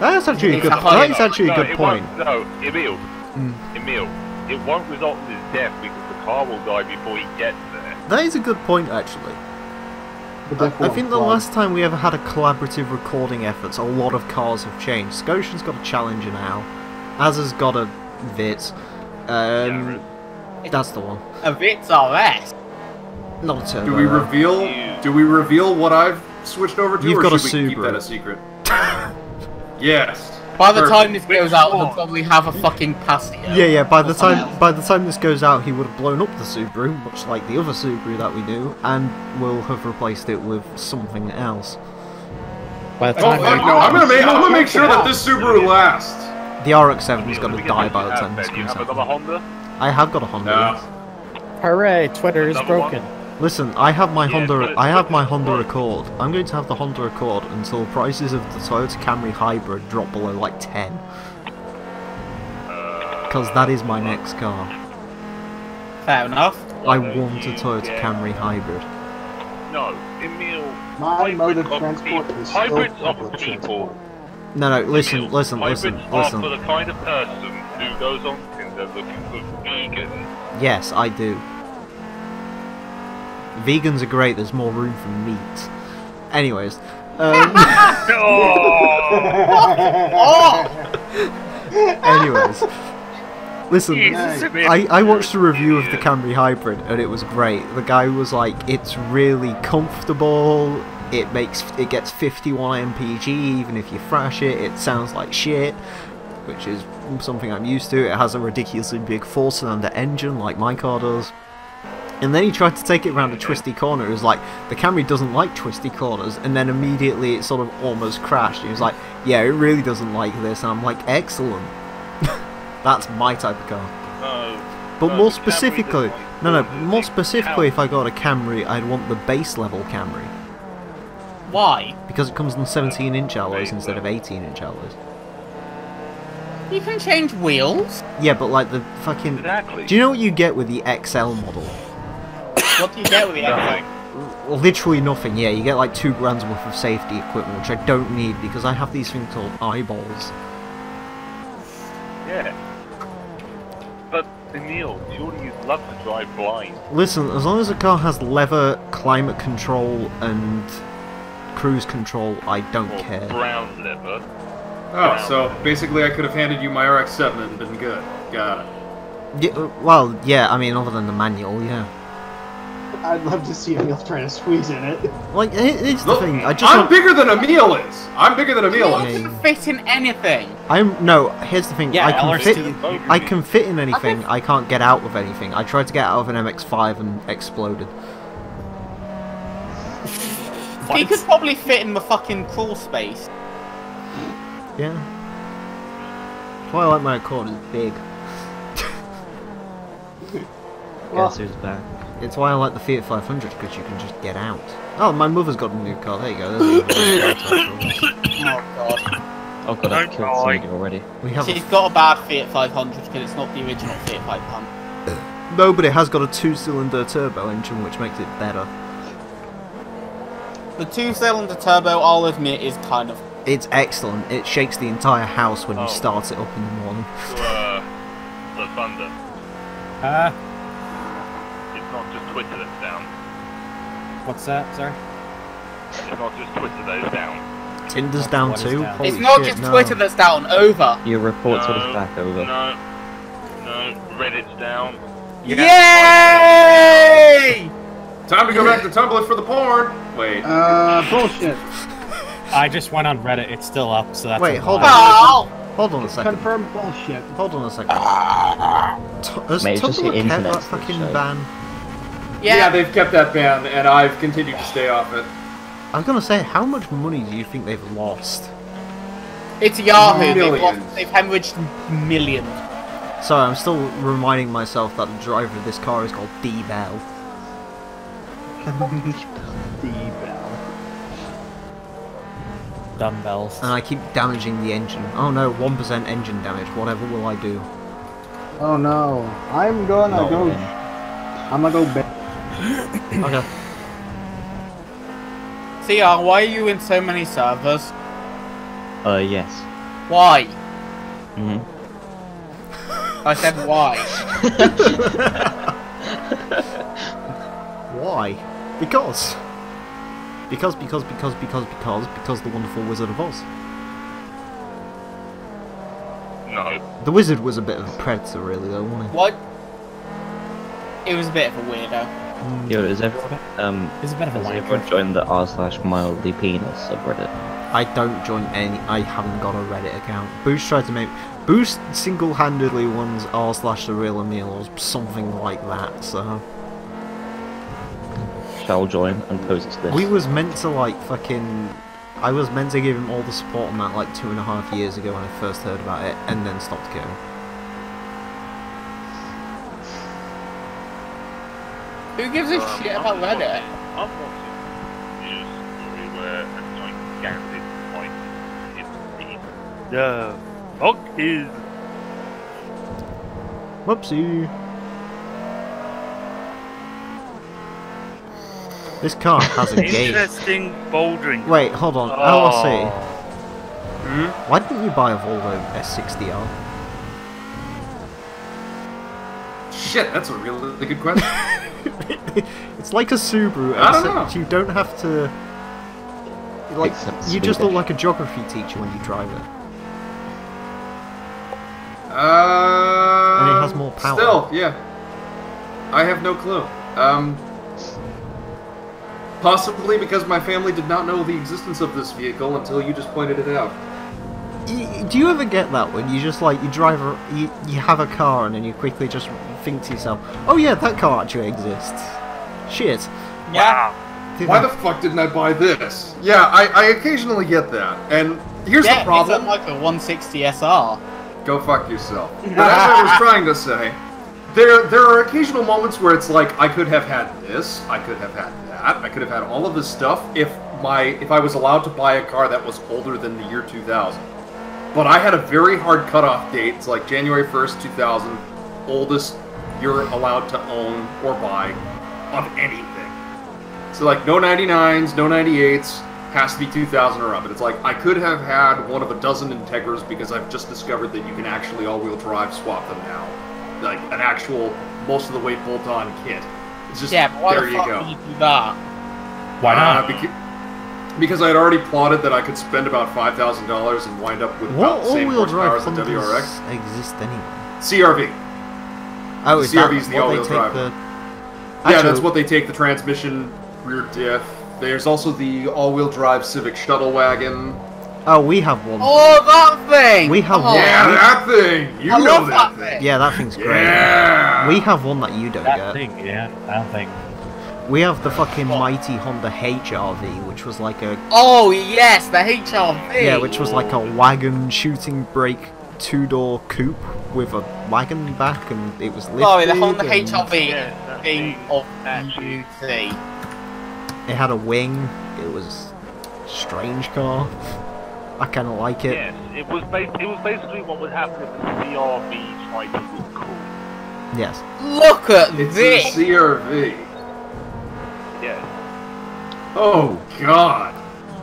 that's actually a good. a That's actually a good it point. No, Emile. Mm. Emile. It won't result in his death because the car will die before he gets there. That is a good point, actually. I, I think the fly. last time we ever had a collaborative recording effort, a lot of cars have changed. Scotian's got a Challenger now. Az has got a Vit. Um, that's the one. A Vitz RS. Not a turbo. Do we though. reveal? Do we reveal what I've switched over to, You've or got a should we keep that a secret? yes. By the Perfect. time this goes out, he'll probably have a fucking Passio. Yeah, yeah. By the time else. by the time this goes out, he would have blown up the Subaru, much like the other Subaru that we knew, and will have replaced it with something else. By the Oh, time fuck we- no! I'm gonna make. I'm gonna make sure that this Subaru lasts. The RX-7 is gonna die by the time this then. You comes have out. another Honda? I have got a Honda. No. Hooray! Twitter is Another one? broken. Listen, I have my Yeah, Honda. I have my Honda Accord. I'm going to have the Honda Accord until prices of the Toyota Camry Hybrid drop below like ten, because that is my next car. Fair enough. I want a Toyota get- Camry Hybrid. No, Emile. My mode of transport people- is still Hybrids are public for people. transport. No, no. Listen, Emile, listen, hybrids listen, are listen. for the kind of person who goes on Tinder looking for vegan. Yes, I do. Vegans are great. There's more room for meat. Anyways, um, anyways, listen. I, I watched a review of the Camry Hybrid and it was great. The guy was like, it's really comfortable. It makes it gets 51 mpg even if you thrash it. It sounds like shit, which is something I'm used to. It has a ridiculously big four-cylinder engine like my car does. And then he tried to take it around a twisty corner. It was like the Camry doesn't like twisty corners, and then immediately it sort of almost crashed. He was like, "Yeah, it really doesn't like this," and I'm like, "Excellent." That's my type of car. No. But No, more specifically, like no, no, more specifically, if I got a Camry, I'd want the base level Camry Why? because it comes in 17 inch alloys instead of 18 inch alloys. You can change wheels. Yeah, but like the fucking. Exactly. Do you know what you get with the XL model? What do you get with the Nothing. XL? Literally nothing. Yeah, you get like two grand's worth of safety equipment, which I don't need because I have these things called eyeballs. Yeah. But Emile, surely you'd love to drive blind. Listen, as long as the car has leather, climate control, and cruise control, I don't Or care. brown leather. Oh, so basically I could have handed you my RX-7 and been good. Got it. Yeah, uh, well, yeah, I mean, other than the manual, yeah. I'd love to see Emile trying to squeeze in it. Like, he- here's the Look, thing, I just I'm want- bigger than Emile is. I'm bigger than Emile Yeah, is. You can fit in anything. I'm no. Here's the thing. Yeah, I can LRC. fit. I can fit in anything. I can't get out of anything. I tried to get out of an MX-5 and exploded. He could probably fit in the fucking crawl space. Yeah. That's why I like my Accord. It's big. Well- Guess who's back? It's why I like the Fiat 500 because you can just get out. Oh, my mother's got a new car. There you go. There's a- Oh god. Oh god, I've killed somebody already. we have She's a, got a bad Fiat 500 because it's not the original Fiat 500. no, but it has got a two-cylinder turbo engine, which makes it better. The two-cylinder turbo, I'll admit, is kind of. It's excellent. It shakes the entire house when you Oh. start it up in the morning. Uh, the Thunder. Uh, It's not just Twitter that's down. what's that? Sorry. It's not just Twitter that is down. Tinder's down What is too. down? It's not shit, just no. Twitter that's down. Over. Your report to no, us back over. No, no, Reddit's down. Yay! Time to go back to Tumblr for the porn. Wait. Uh, bullshit. I just went on Reddit. It's still up, so that's Wait, hold lie. Oh! Hold on a second. Confirmed bullshit. Hold on a second. T- has Mate, Tumblr kept internet that that fucking shows. ban? yeah. Yeah, they've kept that ban, and I've continued to stay off it. I was gonna say, how much money do you think they've lost? it's Yahoo. They've, lost, they've hemorrhaged millions. Sorry, I'm still reminding myself that the driver of this car is called D Bell. Dumbbells. And I keep damaging the engine. Oh no, 1% engine damage. Whatever will I do? Oh no. I'm gonna Not go. win. I'm gonna go back. Okay. CR, why are you in so many servers? Uh, yes. Why? Mm hmm I said why. Why? Because. Because, because, because, because, because, because the wonderful Wizard of Oz. No. The wizard was a bit of a predator, really, though, wasn't he? What? It was a bit of a weirdo. Mm, Yo, is everyone um is a bit of a has everyone joined the r slash mildly penis subreddit? I don't join any. I haven't got a Reddit account. Boost tried to make. Boost single-handedly won r slash the real Emile or something like that. So Shall join and pose its this. we was meant to like fucking. I was meant to give him all the support on that like two and a half years ago when I first heard about it, and then stopped caring. Who gives a Um, shit I'm about watching- Reddit? I'm watching news story where a gigantic point hit the The fuck is Whoopsie. This car has a gate. interesting bouldering. Wait, hold on. Oh. LSC. Why didn't you buy a Volvo S60R? Shit, that's a really good question. it's like a Subaru, I don't except know. you don't have to. Like, Except you just look like a geography teacher when you drive it. Uh, And it has more power. Still, yeah. I have no clue. Um, possibly because my family did not know the existence of this vehicle until you just pointed it out. Do you ever get that when you just like you drive, a, you you have a car and then you quickly just think to yourself, "Oh yeah, that car actually exists." Shit. Yeah. Did Why I- the fuck didn't I buy this? Yeah, I, I occasionally get that. And here's yeah, the problem. it's like a 160 SR. Go fuck yourself. But as I was trying to say, there there are occasional moments where it's like I could have had this, I could have had that, I could have had all of this stuff if my if I was allowed to buy a car that was older than the year 2000. But I had a very hard cutoff date. It's like January 1st, 2000, oldest you're allowed to own or buy of anything. So like no 99s, no 98s, has to be 2000 or up. And it's like I could have had one of a dozen Integras because I've just discovered that you can actually all-wheel drive swap them now, like an actual most of the weight bolt-on kit. It's just Yeah, why there the you fuck go. would you do that? Why not? Uh, beca- because I had already plotted that I could spend about five thousand dollars and wind up with What about the same all-wheel horsepower drive as the WRX. exist anyway? CRV. Oh, is CRV that is the all-wheel drive. the? yeah, that's what they take the transmission, rear diff. There's also the all-wheel drive Civic shuttle wagon. Oh, we have one. Oh, that thing! We have oh, one. yeah, we- that thing. You I know love that that thing. thing. Yeah, that thing's great. Yeah. We have one that you don't That get. thing, yeah, that thing. We have the fucking mighty Honda HRV, which was like a Oh, yes, the HRV! yeah, which was like a wagon shooting brake two door coupe with a wagon back, and it was lifted. Sorry, the Honda and HRV Yeah, thing thing of actually- beauty. It had a wing. It was a strange car. I kind of like it. Yes, it was bas- it was basically what would happen if the CRV tried to look cool. Yes. Look at It's this! a CRV. Yes. Oh God.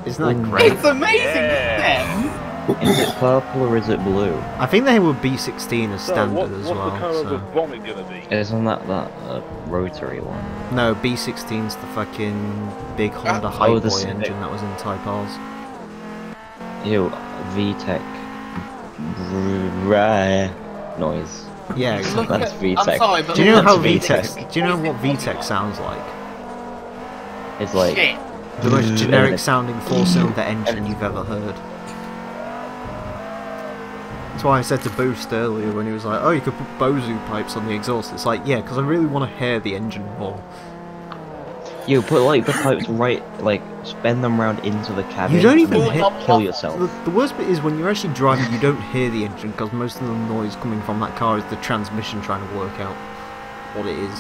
Isn't that Ooh. great? It's amazing, Yeah. isn't it? Is it purple or is it blue? I think they were B16 as So standard what, as what's well. the colour of the so. bonnet gonna be? Isn't that that uh, rotary one? No, B16's the fucking big Honda Oh, Hype the engine that was in Type R's. Ew, VTEC. Right. Noise. Yeah, exactly. That's at, VTEC. I'm sorry, but Do you know look how at VTEC. VTEC? Do you know what VTEC sounds like? It's like Shit. The most Mm. generic sounding four cylinder engine you've ever heard. That's why I said to Boost earlier when he was like, oh, you could put Bozu pipes on the exhaust. It's like, yeah, because I really want to hear the engine more. You put like the pipes right, like spin them round into the cabin. You don't even hit- kill yourself. The, the worst bit is when you're actually driving, you don't hear the engine because most of the noise coming from that car is the transmission trying to work out what it is.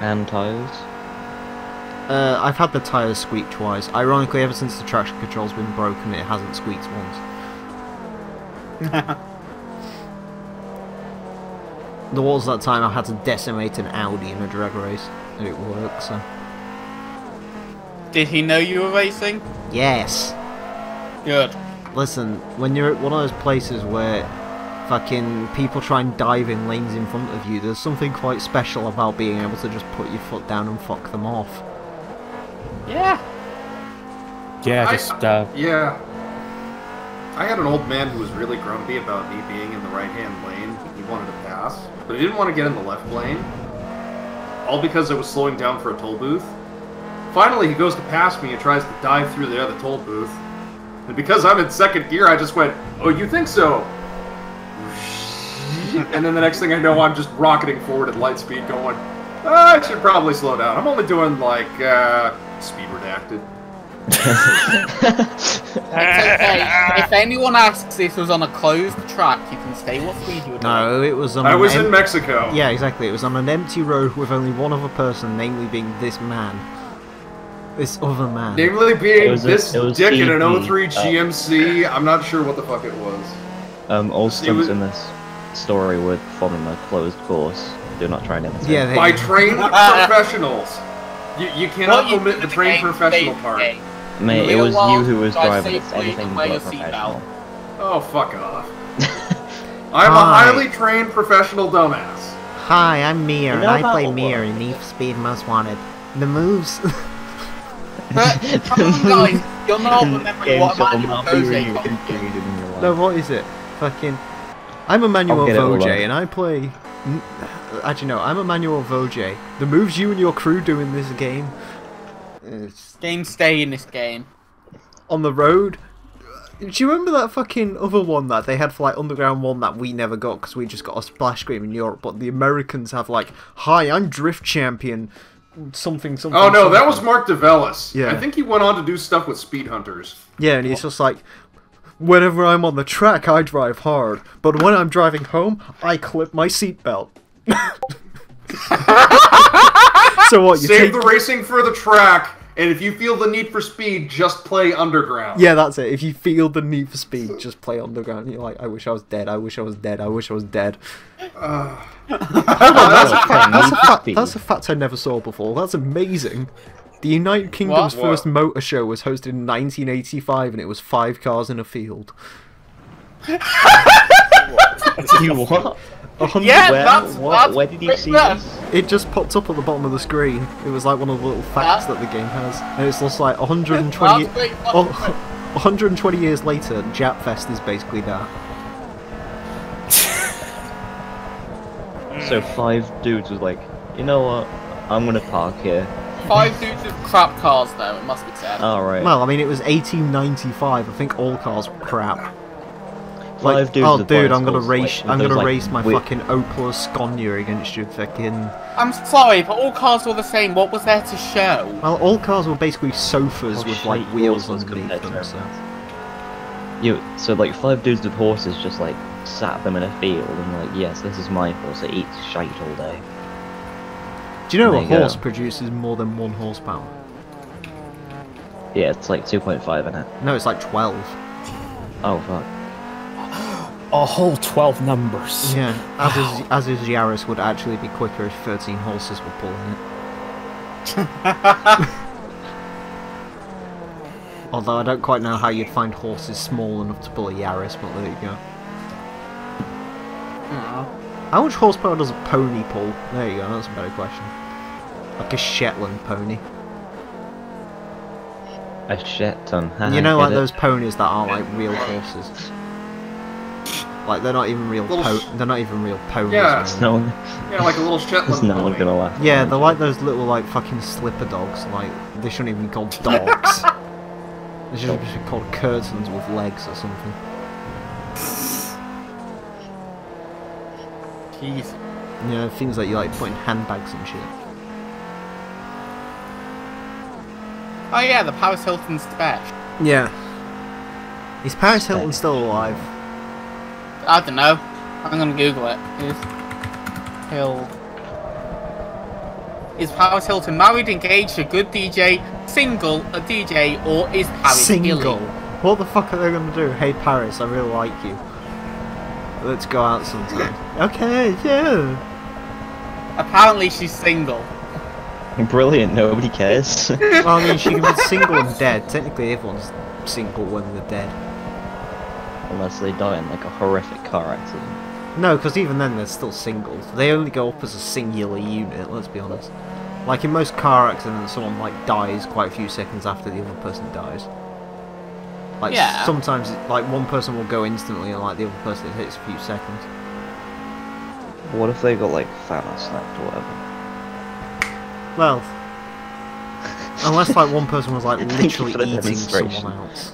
And tires. Uh, I've had the tyres squeak twice. Ironically, ever since the traction control's been broken, it hasn't squeaked once. there was that time I had to decimate an Audi in a drag race, and it works. so... Did he know you were racing? Yes! Good. Listen, when you're at one of those places where fucking people try and dive in lanes in front of you, there's something quite special about being able to just put your foot down and fuck them off. Yeah. Yeah, I- just uh, Yeah. I had an old man who was really grumpy about me being in the right-hand lane. He wanted to pass, but he didn't want to get in the left lane. All because I was slowing down for a toll booth. Finally, he goes to pass me and tries to dive through the other toll booth. And because I'm in second gear, I just went, "Oh, you think so?" and then the next thing I know, I'm just rocketing forward at light speed, going, "Ah, "I should probably slow down. I'm only doing like uh, speed redacted." It's okay. if anyone asks this was on a closed track, you can say what speed you were. No, it was on I was em- in Mexico. Yeah, exactly. It was on an empty road with only one other person, namely being this man. This other man. Namely being was a- this it was dick in an CP, 03 uh, GMC. I'm not sure what the fuck it was. Um, all It stunts was- in this story were from a closed course. Do not try and imitate. Yeah, they, By trained professionals. You, you cannot What you omit do the trained professional stays part. game. Mate, it was world, you who was driving. It's safely anything but professional. Oh, fuck off. I'm Hi. a highly trained professional dumbass. Hi, I'm Mir, You and I play all Mir in Need for Speed Most Wanted. The moves. But come on, guys, you're not remembering what Emmanuel not be Jose re- got you. included in no, what is it? Fucking. I'm Emmanuel I'll get it all Voj, and I play. n- Actually, no, I'm Emmanuel Voj. The moves you and your crew do in this game. It's Game stay in this game. on the road. Do you remember that fucking other one that they had for like Underground 1 that we never got because we just got a splash screen in Europe, but the Americans have like, Hi, I'm Drift Champion, something, something. Oh no, that was. Mark DeVellis. Yeah. I think he went on to do stuff with Speedhunters. Yeah, and he's just like, whenever I'm on the track, I drive hard, but when I'm driving home, I clip my seatbelt. so what? You Save take the racing for the track, and if you feel the need for speed, just play Underground. Yeah, that's it. If you feel the need for speed, just play Underground. You're like, I wish I was dead. I wish I was dead. I wish I was dead. Uh, That's a, fact, that's, a fact, that's a fact I never saw before. That's amazing. The United Kingdom's What? first motor show was hosted in 1985, and it was five cars in a field. you what? A hundred- Yeah, Where, that's- what, that's where did you see this? It just popped up at the bottom of the screen. It was like one of the little facts Huh? that the game has, and it's just like 120. That's oh, 120 years later, Japfest is basically that. So five dudes was like, you know what? I'm gonna park here. Five dudes with crap cars, though, it must be said. All right. Well, I mean, it was 1895. I think all cars were crap. Five Like, dudes oh, dude, I'm gonna race. like, I'm those, gonna like, race my weird- fucking Opel Scania against your fucking. I'm sorry, but all cars were the same. What was there to show? Well, all cars were basically sofas Oh, with shit, like wheels was underneath compared to them. So. You so like five dudes with horses just like sat them in a field and like, yes, this is my horse. It eats shite all day. Do you know There a you go. horse produces more than one horsepower? Yeah, it's like 2.5 in it. No, it's like 12. Oh fuck. A whole 12 numbers. Yeah, as is, as is Yaris would actually be quicker if 13 horses were pulling it. Although I don't quite know how you'd find horses small enough to pull a Yaris, but there you go. How much horsepower does a pony pull? There you go, that's a better question. Like a Shetland pony. A shit ton. you know, Get like it? those ponies that aren't like real horses. Like they're not even real. Po- sh- they're not even real ponies. Yeah. or There's no one, Yeah, like a little Shetland there's no one gonna laugh. Yeah, they're like those little like fucking slipper dogs. Like they shouldn't even be called dogs. they should be called curtains with legs or something. Jeez. You know, things that you like put in handbags and shit. Oh yeah, the Paris Hilton special. Yeah. Is Paris Hilton still alive? I don't know. I'm gonna Google it. Is Hill is Paris Hilton married, engaged, a good DJ, single, a DJ, or is Paris Single. Gilly? What the fuck are they gonna do? Hey Paris, I really like you. Let's go out sometime. okay, yeah. Apparently she's single. Brilliant. Nobody cares. Well, I mean, she can be single and dead. Technically, everyone's single when they're dead. Unless they die in like a horrific car accident. No, because even then they're still singles. They only go up as a singular unit. Let's be honest. Like in most car accidents, someone like dies quite a few seconds after the other person dies. Like Yeah. sometimes, like one person will go instantly, and like the other person it takes a few seconds. What if they got like Thanos snapped or whatever? Well, unless like one person was like literally eating someone else.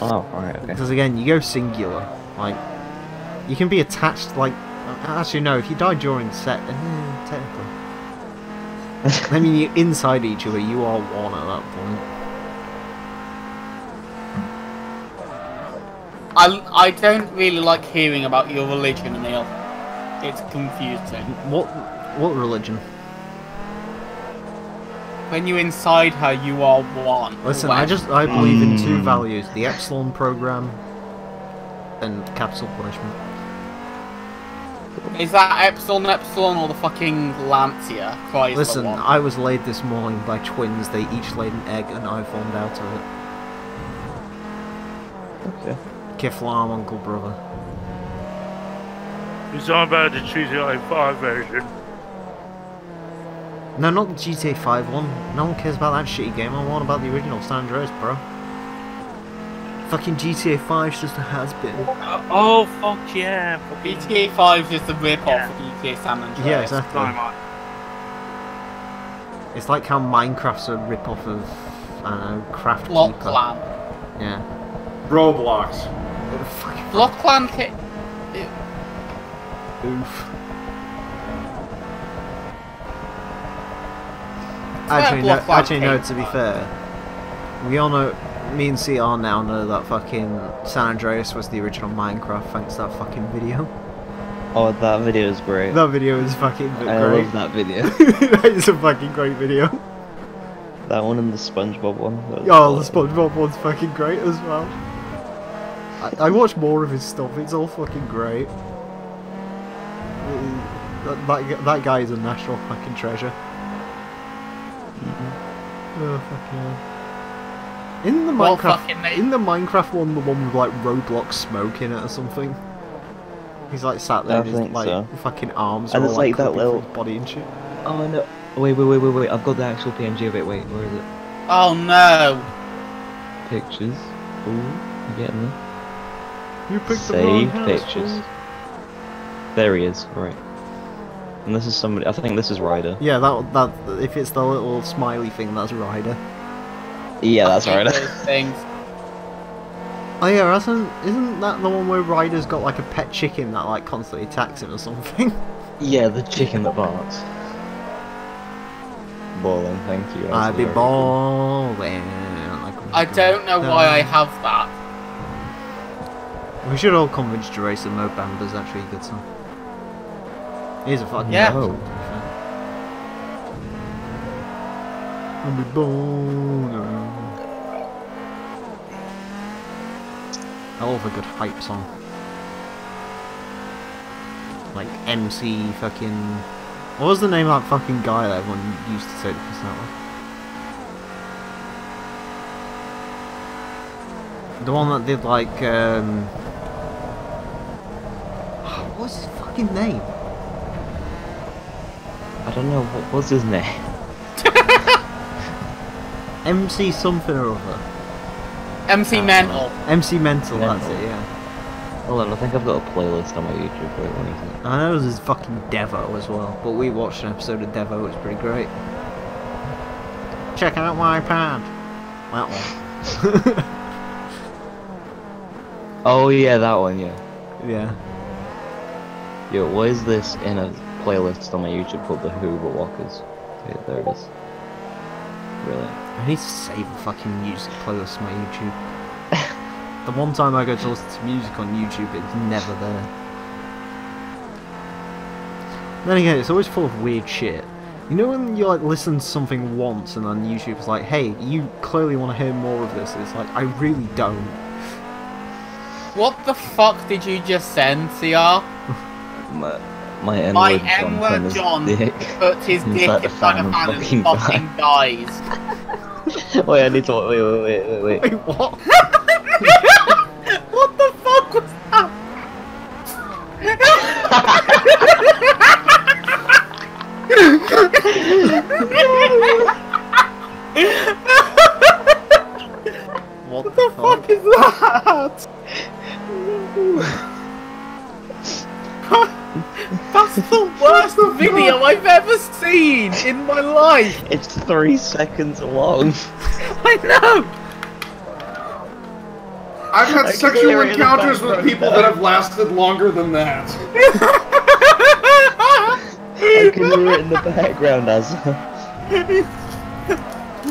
Oh, right, okay. Because again, you go singular. Like, you can be attached. Like, actually, no. If you die during set, eh, technically, I mean, you're inside each other. You are one at that point. I, I don't really like hearing about your religion, Neil. It's confusing. What? What religion? When you're inside her, you are one. Listen, When- I just I believe in two Mm. values: the Epsilon program and capital punishment. Is that Epsilon Epsilon or the fucking Lancia? Chrysler Listen, one? I was laid this morning by twins. They each laid an egg, and I formed out of it. Okay. Kifflom, uncle, brother. It's not about the GTA 5 version. No, not the GTA 5 one. No one cares about that shitty game. I want about the original San Andreas, bro. Fucking GTA 5's just a has-been. Uh, oh, fuck yeah. fucking- GTA 5 is just a rip-off Yeah. of GTA San Andreas. Yeah, exactly. Dynamite. It's like how Minecraft's a rip-off of, I don't know, Craft Block Keeper. Clan. Yeah. Roblox. Fucking Block Clan oof. Actually, no, actually, no, to be fair, we all know, me and CR now know that fucking San Andreas was the original Minecraft thanks to that fucking video. Oh, that video is great. That video is fucking I great. I love that video. that is a fucking great video. that one and the SpongeBob one. that was Oh, the. SpongeBob one's fucking great as well. I, I watch more of his stuff. It's all fucking great. That, that, that guy is a national fucking treasure. Oh fucking hell. In the Well, Minecraft, fucking in the Minecraft one, the one with like Roblox smoke in it or something. He's like sat there, I his like so. fucking arms And it's all, like, like that little- his body and shit. Oh no! Wait, wait, wait, wait, wait! I've got the actual PNG of it. Wait, where is it? Oh no! Pictures. Ooh, you getting there? You picked the wrong Save house, pictures. fool. There he is. Right. And this is somebody. I think this is Ryder. Yeah, that that if it's the little smiley thing, that's Ryder. Yeah, that's Ryder. Those things. Oh yeah, isn't isn't that the one where Ryder's got like a pet chicken that like constantly attacks him or something? yeah, the chicken that barks. Balling, thank you. I'd be very balling. Like I don't know why I have that. We should all convince Jerace and Mo Bamba's actually a good song. He's a fucking Yeah. good song, to be fair. I'll be balling. I love a good hype song. Like MC fucking. What was the name of that fucking guy that everyone used to take the piss out of? The one that did like um What's his fucking name? I don't know what was his name. MC something or other. MC Mental. MC Mental, that's it, yeah. Hold on, I think I've got a playlist on my YouTube. for it. Wait, one second. I know there's fucking Devo as well, but we watched an episode of Devo, it's pretty great. Check out my pad. That one. Oh yeah, that one. Yeah. yeah. Yo, why is this in a playlist on my YouTube called The Hoover Walkers? Okay, there it is. Really? I need to save a fucking music playlist on my YouTube. the one time I go to listen to music on YouTube, it's never there. Then again, it's always full of weird shit. You know when you like listen to something once and then YouTube's like, hey, you clearly want to hear more of this. It's like, I really don't. What the fuck did you just send, CR? My my N word John N-word from his John dick. Put his dick Inside the inside fan and and fucking fucking dies. wait, I need to wait, wait, wait, wait, wait. Wait, what? what the fuck was that? What What the fuck is that? That's the worst video I've ever seen in my life. It's three seconds long. I know. I've had I sexual hear it in the encounters with people that have lasted longer than that. I can hear it in the background as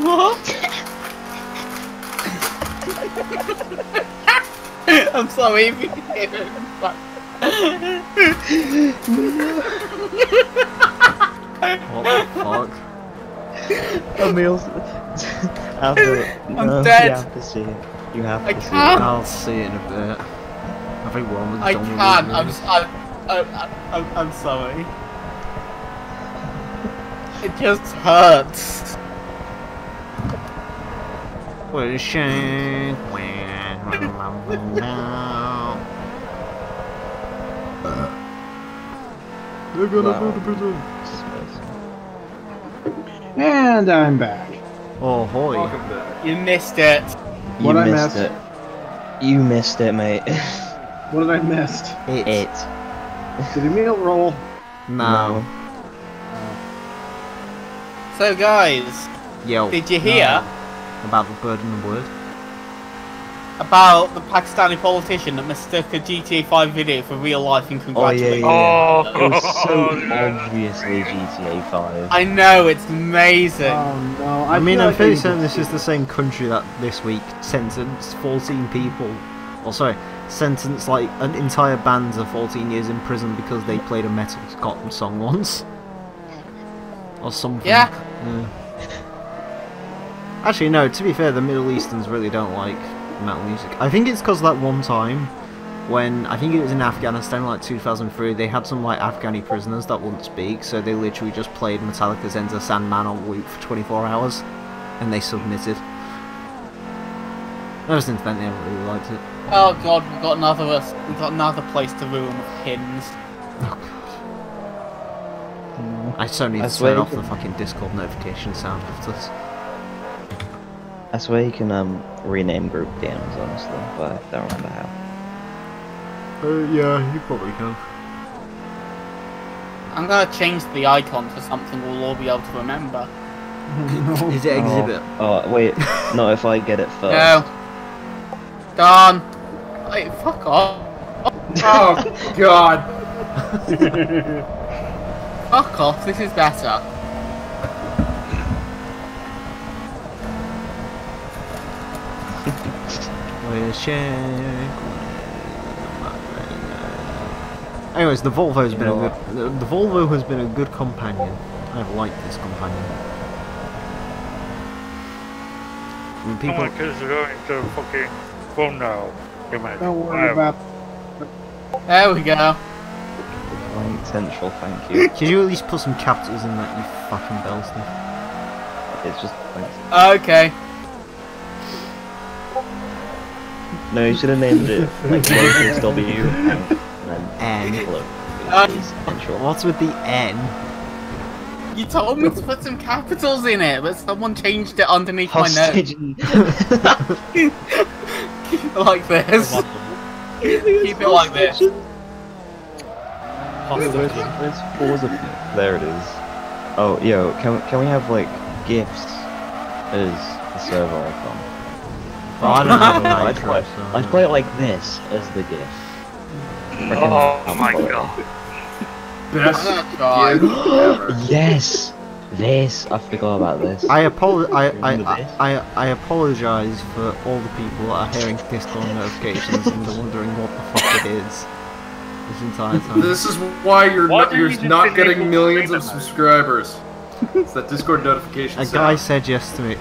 What? I'm sorry if you can hear it. But- What the fuck? Emile's. After, I'm no, dead. You have to see it. You have I see can't. I'll see it in a bit. I think we're almost I done with can't. I'm, movie. s- I'm, I'm, I'm, I'm sorry. It just hurts. What a shame. Uh, They're gonna Wow. go to prison. And I'm back. Oh, holy. Welcome back. You missed it. You What I missed missed? it. You missed it, mate. What did I miss? It. it. Did Emile roll? No. So, guys, Yo. did you hear About the bird and the word? About the Pakistani politician that mistook a GTA 5 video for real life and congratulated. Oh yeah, congratulated? yeah. Oh, It was so obviously GTA 5. I know it's amazing. Oh no! I, mean, I'm like fairly certain this is the same country that this week sentenced 14 people. Or sorry, sentenced like an entire band to 14 years in prison because they played a Metal Scott song once. Or something. Yeah. Yeah. Actually, no, to be fair, the Middle Easterns really don't like metal music. I think it's because that one time when, I think it was in Afghanistan, like 2003, they had some like Afghani prisoners that wouldn't speak, so they literally just played Metallica's Enter Sandman on loop for 24 hours, and they submitted. Ever since then, they haven't really liked it. Oh god, we've got another we've got another place to ruin with pins. Oh god. Hmm. I so need I to swear turn off the fucking Discord notification sound after this. I swear you can um rename group DMs, honestly, but I don't remember how. Uh, yeah, you probably can. I'm gonna change the icon to something we'll all be able to remember. no. Is it exhibit? Oh, oh wait, not if I get it first. No. Done. Wait, fuck off. Oh God! Fuck off, this is better. Anyways, the Volvo's been a good. The, the Volvo has been a good companion. I've liked this companion. And Oh people, my kids are going to fucking phone now. Don't worry um, about. There we go. Right, central, thank you. could you at least put some capitals in that, you fucking Belston? It's just thanks. Okay. No, you should have named it like lowercase w and then N. Uh, What's with the N? You told me to put some capitals in it, but someone changed it underneath my nose. Like this. Keep it like this. Where's, where's Forza? There it is. Oh, yo, can can we have like gifts as the server icon? Well, I don't have a I'd nitro, play, so. I'd play it like this as the GIF. Oh my god. Best Oh, God. Yes, this. I forgot about this. I apolo- I, I, I. I, I apologize for all the people that are hearing Discord notifications and are wondering what the fuck it is this entire time. This is why you're Why not, you're not getting millions of freedom? subscribers. It's that Discord notification A sound. guy said yes to me.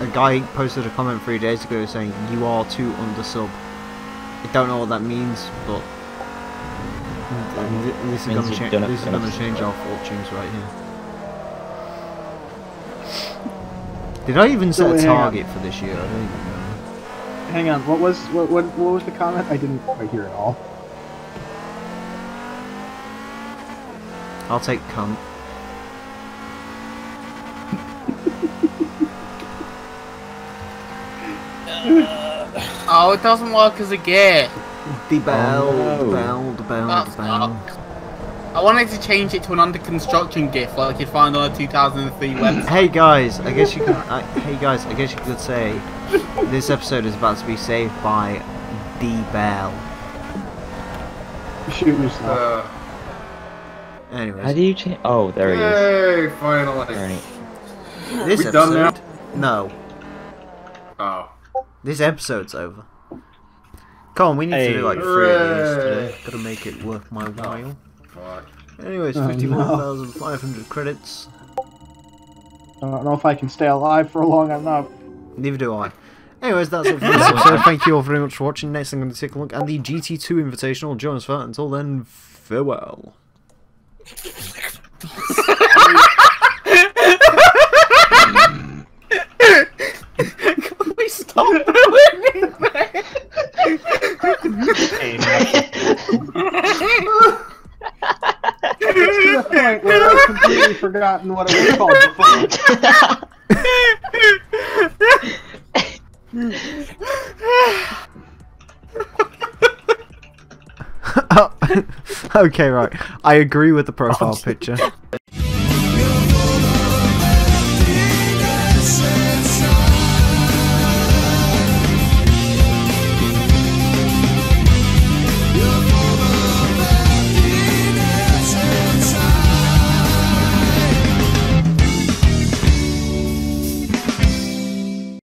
A guy posted a comment three days ago saying you are too undersub. I don't know what that means, but this is gonna change. This is gonna change our fortunes right here. Did I even set wait, a target for this year? I don't even know. Hang on, what was what, what what was the comment? I didn't quite hear it all. I'll take cunt. Oh, it doesn't work as a gear. The bell, no. the bell, the bell, That's the bell. I wanted to change it to an under construction GIF like you'd find on a 2003 website. Hey guys, I guess you could. Uh, hey guys, I guess you could say this episode is about to be saved by the bell. Shoot yourself. Uh, Anyways, How do you change? Oh, there he is. yay, finally. Right. this we done now? No, Oh. This episode's over. Come on, we need to do like three of these today. Gotta make it worth my oh, while. Fuck. Anyways, Oh, no. fifty-one thousand five hundred credits. I don't know if I can stay alive for long enough. Neither do I. Anyways, that's it for this episode. Thank you all very much for watching. Next, I'm going to take a look at the GT2 Invitational. Join us for that. Until then, farewell. I've completely forgotten what it was called before. okay, right. I agree with the profile picture.